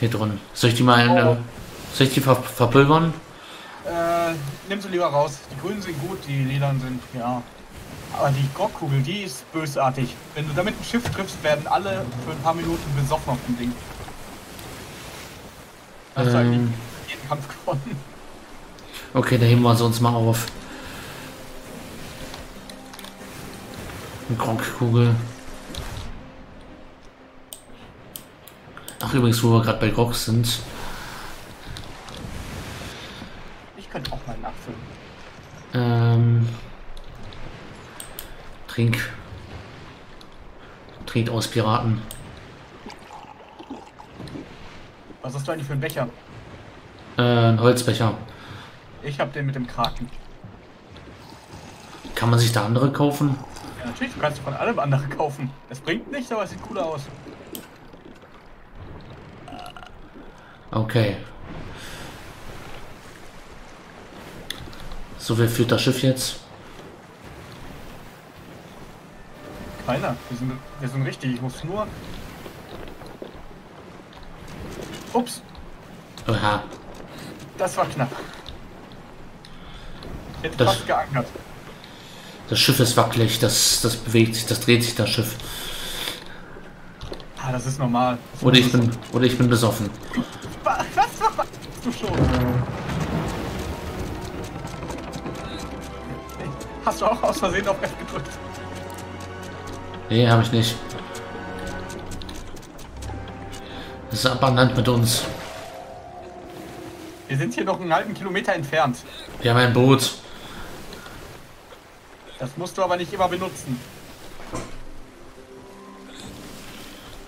hier drin. Soll ich die mal Oh. äh, soll ich die ver verpulvern? Äh, nimm sie lieber raus. Die grünen sind gut, die lilanen sind, ja. Aber die Grockkugel, die ist bösartig. Wenn du damit ein Schiff triffst, werden alle für ein paar Minuten besoffen auf dem Ding. Du Ähm. eigentlich jeden Kampf gewonnen. Okay, da heben wir sie uns mal auf. Eine Grog-Kugel. Ach, übrigens, wo wir gerade bei Grog sind. Könnte auch mal nachfüllen. Ähm, trink. Trink aus Piraten. Was hast du eigentlich für einen Becher? Äh, ein Holzbecher. Ich habe den mit dem Kraken. Kann man sich da andere kaufen? Ja, natürlich, du kannst von allem andere kaufen. Es bringt nichts, aber es sieht cooler aus. Okay. So, wer führt das Schiff jetzt? Keiner. Wir sind, wir sind richtig. Ich muss nur. Ups, Oha. das war knapp. Hätte Das- fast geankert. Das Schiff ist wackelig, das, das bewegt sich, das dreht sich, das Schiff. Ah, das ist normal. Das Oder ich bin, oder ich bin besoffen. Wa- Was machst du schon? Hast du auch aus Versehen auf F gedrückt? Nee, habe ich nicht. Das ist abandonant mit uns. Wir sind hier noch einen halben Kilometer entfernt. Wir haben ein Boot. Das musst du aber nicht immer benutzen.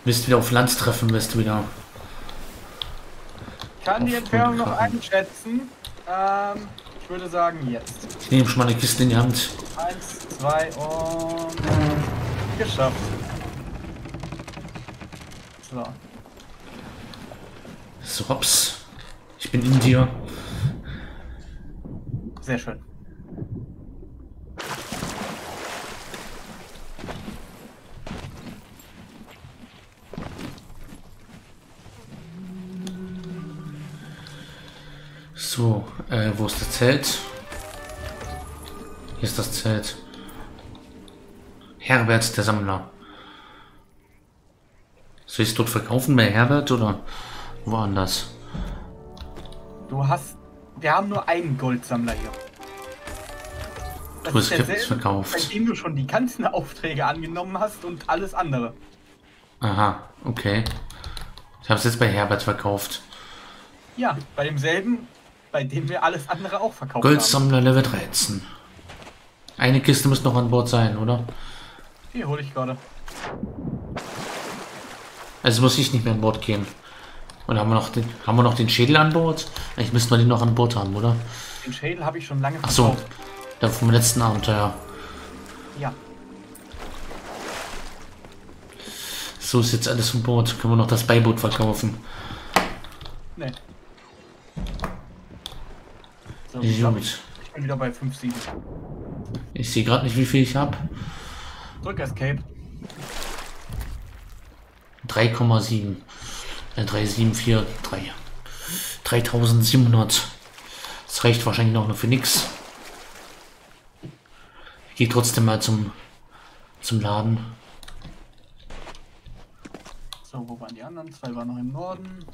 Wirst wieder auf Land treffen, du wieder. Ich kann die Auf Entfernung noch einschätzen. Ähm, ich würde sagen jetzt. Ich nehme schon mal eine Kiste in die Hand. Eins, zwei und geschafft. So. So, hops. Ich bin in dir. Sehr schön. So, äh, wo ist das Zelt? Ist das Zelt. Herbert, der Sammler. Soll ich es dort verkaufen bei Herbert oder woanders? Du hast. Wir haben nur einen Goldsammler hier. Das Du ist hast derselbe, verkauft. bei dem du schon die ganzen <laughs> Aufträge angenommen hast und alles andere. Aha, okay. Ich habe es jetzt bei Herbert verkauft. Ja, bei demselben, bei dem wir alles andere auch verkauft haben. Goldsammler Level 13. Eine Kiste muss noch an Bord sein, oder? Die hole ich gerade. Also muss ich nicht mehr an Bord gehen. Und haben wir noch den, haben wir noch den Schädel an Bord? Eigentlich müssten wir den noch an Bord haben, oder? Den Schädel habe ich schon lange Ach so, der vom letzten Abenteuer. Ja. So ist jetzt alles an Bord. Können wir noch das Beiboot verkaufen? Nee. So, ich, glaub, ich bin wieder bei 5 Siegen. Ich sehe gerade nicht, wie viel ich habe. Drück Escape. 3,7. Äh, 3743. 3700. Das reicht wahrscheinlich noch nur für nix. Ich gehe trotzdem mal zum, zum Laden. So, wo waren die anderen? Zwei waren noch im Norden.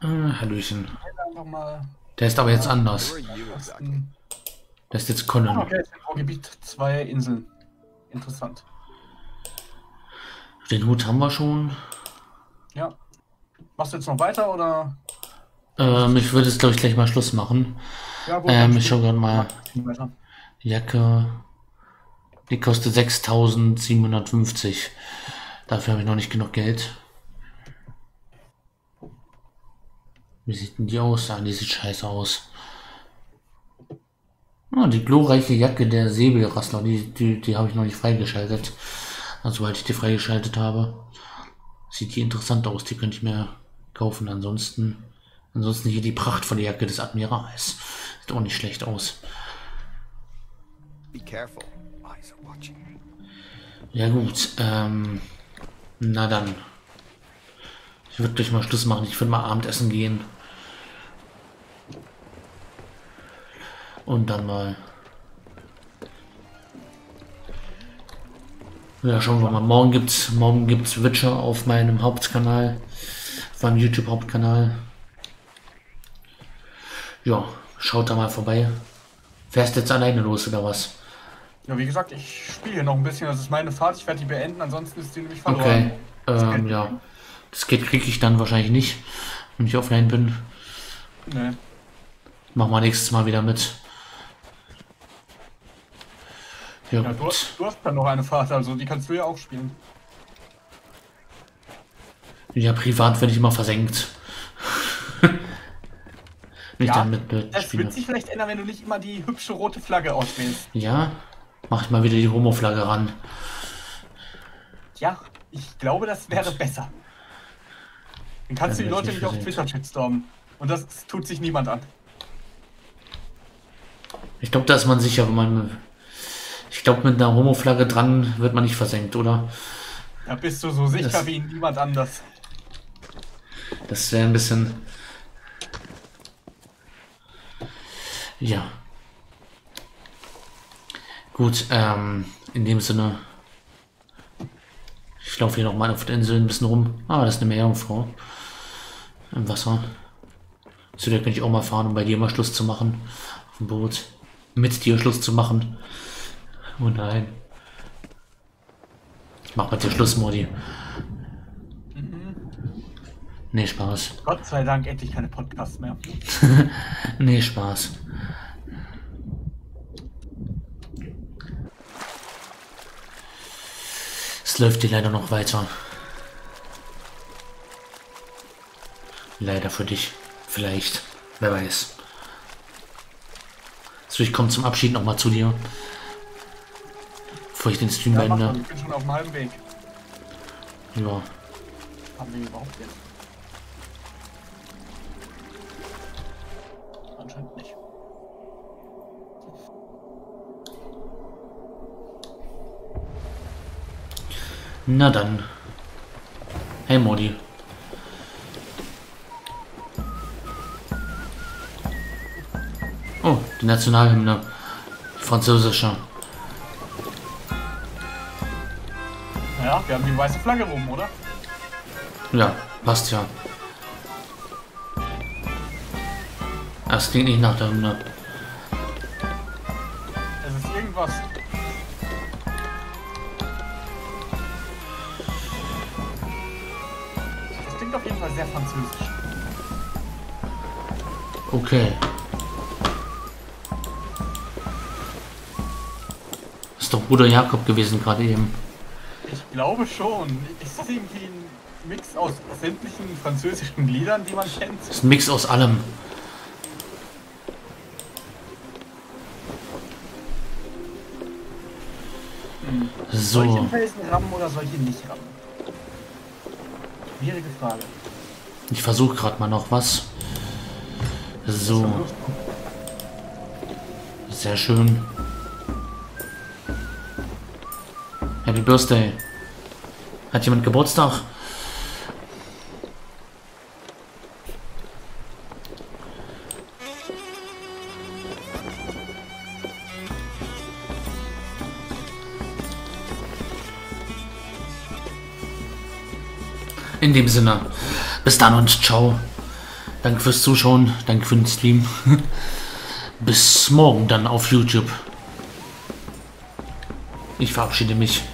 Äh, Hallöchen. Einfach mal. Der ist aber jetzt anders. Der ist jetzt Ah, Conan. Okay, Gebiet zwei Inseln. Interessant. Den Hut haben wir schon. Ja. Machst du jetzt noch weiter oder? Ähm, ich würde jetzt, glaube ich, gleich mal Schluss machen. Ja, gut. Ähm, ich schau gerade mal. Jacke. Die kostet 6750. Dafür habe ich noch nicht genug Geld. Wie sieht denn die aus? Ah, die sieht scheiße aus. Ah, die glorreiche Jacke der Säbelrassler, die, die, die habe ich noch nicht freigeschaltet. Also, sobald ich die freigeschaltet habe, sieht die interessant aus. Die könnte ich mir kaufen. Ansonsten, ansonsten hier die Pracht von der Jacke des Admirals. Sieht auch nicht schlecht aus. Ja gut, ähm, na dann. Ich würde gleich mal Schluss machen. Ich würde mal Abendessen gehen. Und dann mal. Ja, schauen wir mal. Morgen gibt's, morgen gibt's Witcher auf meinem Hauptkanal. Auf meinem YouTube Hauptkanal. Ja, schaut da mal vorbei. Fährst jetzt alleine los oder was? Ja, wie gesagt, ich spiele noch ein bisschen. Das ist meine Fahrt. Ich werde die beenden, ansonsten ist die nämlich verloren. Okay. Ähm, ja. Das geht kriege ich dann wahrscheinlich nicht, wenn ich offline bin. Nee. Mach mal nächstes Mal wieder mit. Ja, Ja, du, gut. du hast dann noch eine Fahrt, also die kannst du ja auch spielen. Ja, privat werde ich immer versenkt. <laughs> Ich Ja, dann mit, mit Das spiele. wird sich vielleicht ändern, wenn du nicht immer die hübsche rote Flagge auswählst. Ja, mach ich mal wieder die Homo-Flagge ran. Ja, ich glaube, das wäre besser. Dann kannst Ja, du die Leute ich nicht auf nicht Twitter shitstormen. Und das tut sich niemand an. Ich glaube, da ist man sicher, wenn man. Ich glaube, mit einer Homo-Flagge dran wird man nicht versenkt, oder? Da bist du so sicher Das- wie niemand anders. Das wäre ein bisschen. Ja. Gut, ähm, in dem Sinne. Ich laufe hier nochmal auf der Insel ein bisschen rum. Ah, das ist eine Meerjungfrau. Im Wasser. Zu der könnte ich auch mal fahren, um bei dir mal Schluss zu machen. Auf dem Boot. Mit dir Schluss zu machen. Oh nein. Ich mach mit dir Schluss, Modi. Nee, Spaß. Gott sei Dank endlich keine Podcasts mehr. <laughs> Nee, Spaß. Es läuft hier leider noch weiter. Leider für dich. Vielleicht. Wer weiß. So, ich komme zum Abschied nochmal zu dir. Bevor ich den Stream Ja, beende. ich bin schon auf dem halben Weg. Ja. Haben wir überhaupt jetzt? Anscheinend nicht. Na dann. Hey Modi. Oh, die Nationalhymne. Französische. Wir haben die weiße Flagge rum, oder? Ja, passt ja. Das klingt nicht nach der Hymne. Es ist irgendwas. Das klingt auf jeden Fall sehr französisch. Okay. Ist doch Bruder Jakob gewesen gerade eben. Ich glaube schon. Ist das irgendwie ein Mix aus sämtlichen französischen Liedern, die man kennt? Das ist ein Mix aus allem. Soll ich So, den Felsen rammen oder soll ich ihn nicht rammen? Schwierige Frage. ich versuche gerade mal noch was. So, sehr schön. Happy Birthday. Hat jemand Geburtstag? In dem Sinne, bis dann und ciao. Danke fürs Zuschauen, danke für den Stream. <laughs> bis morgen dann auf YouTube. Ich verabschiede mich.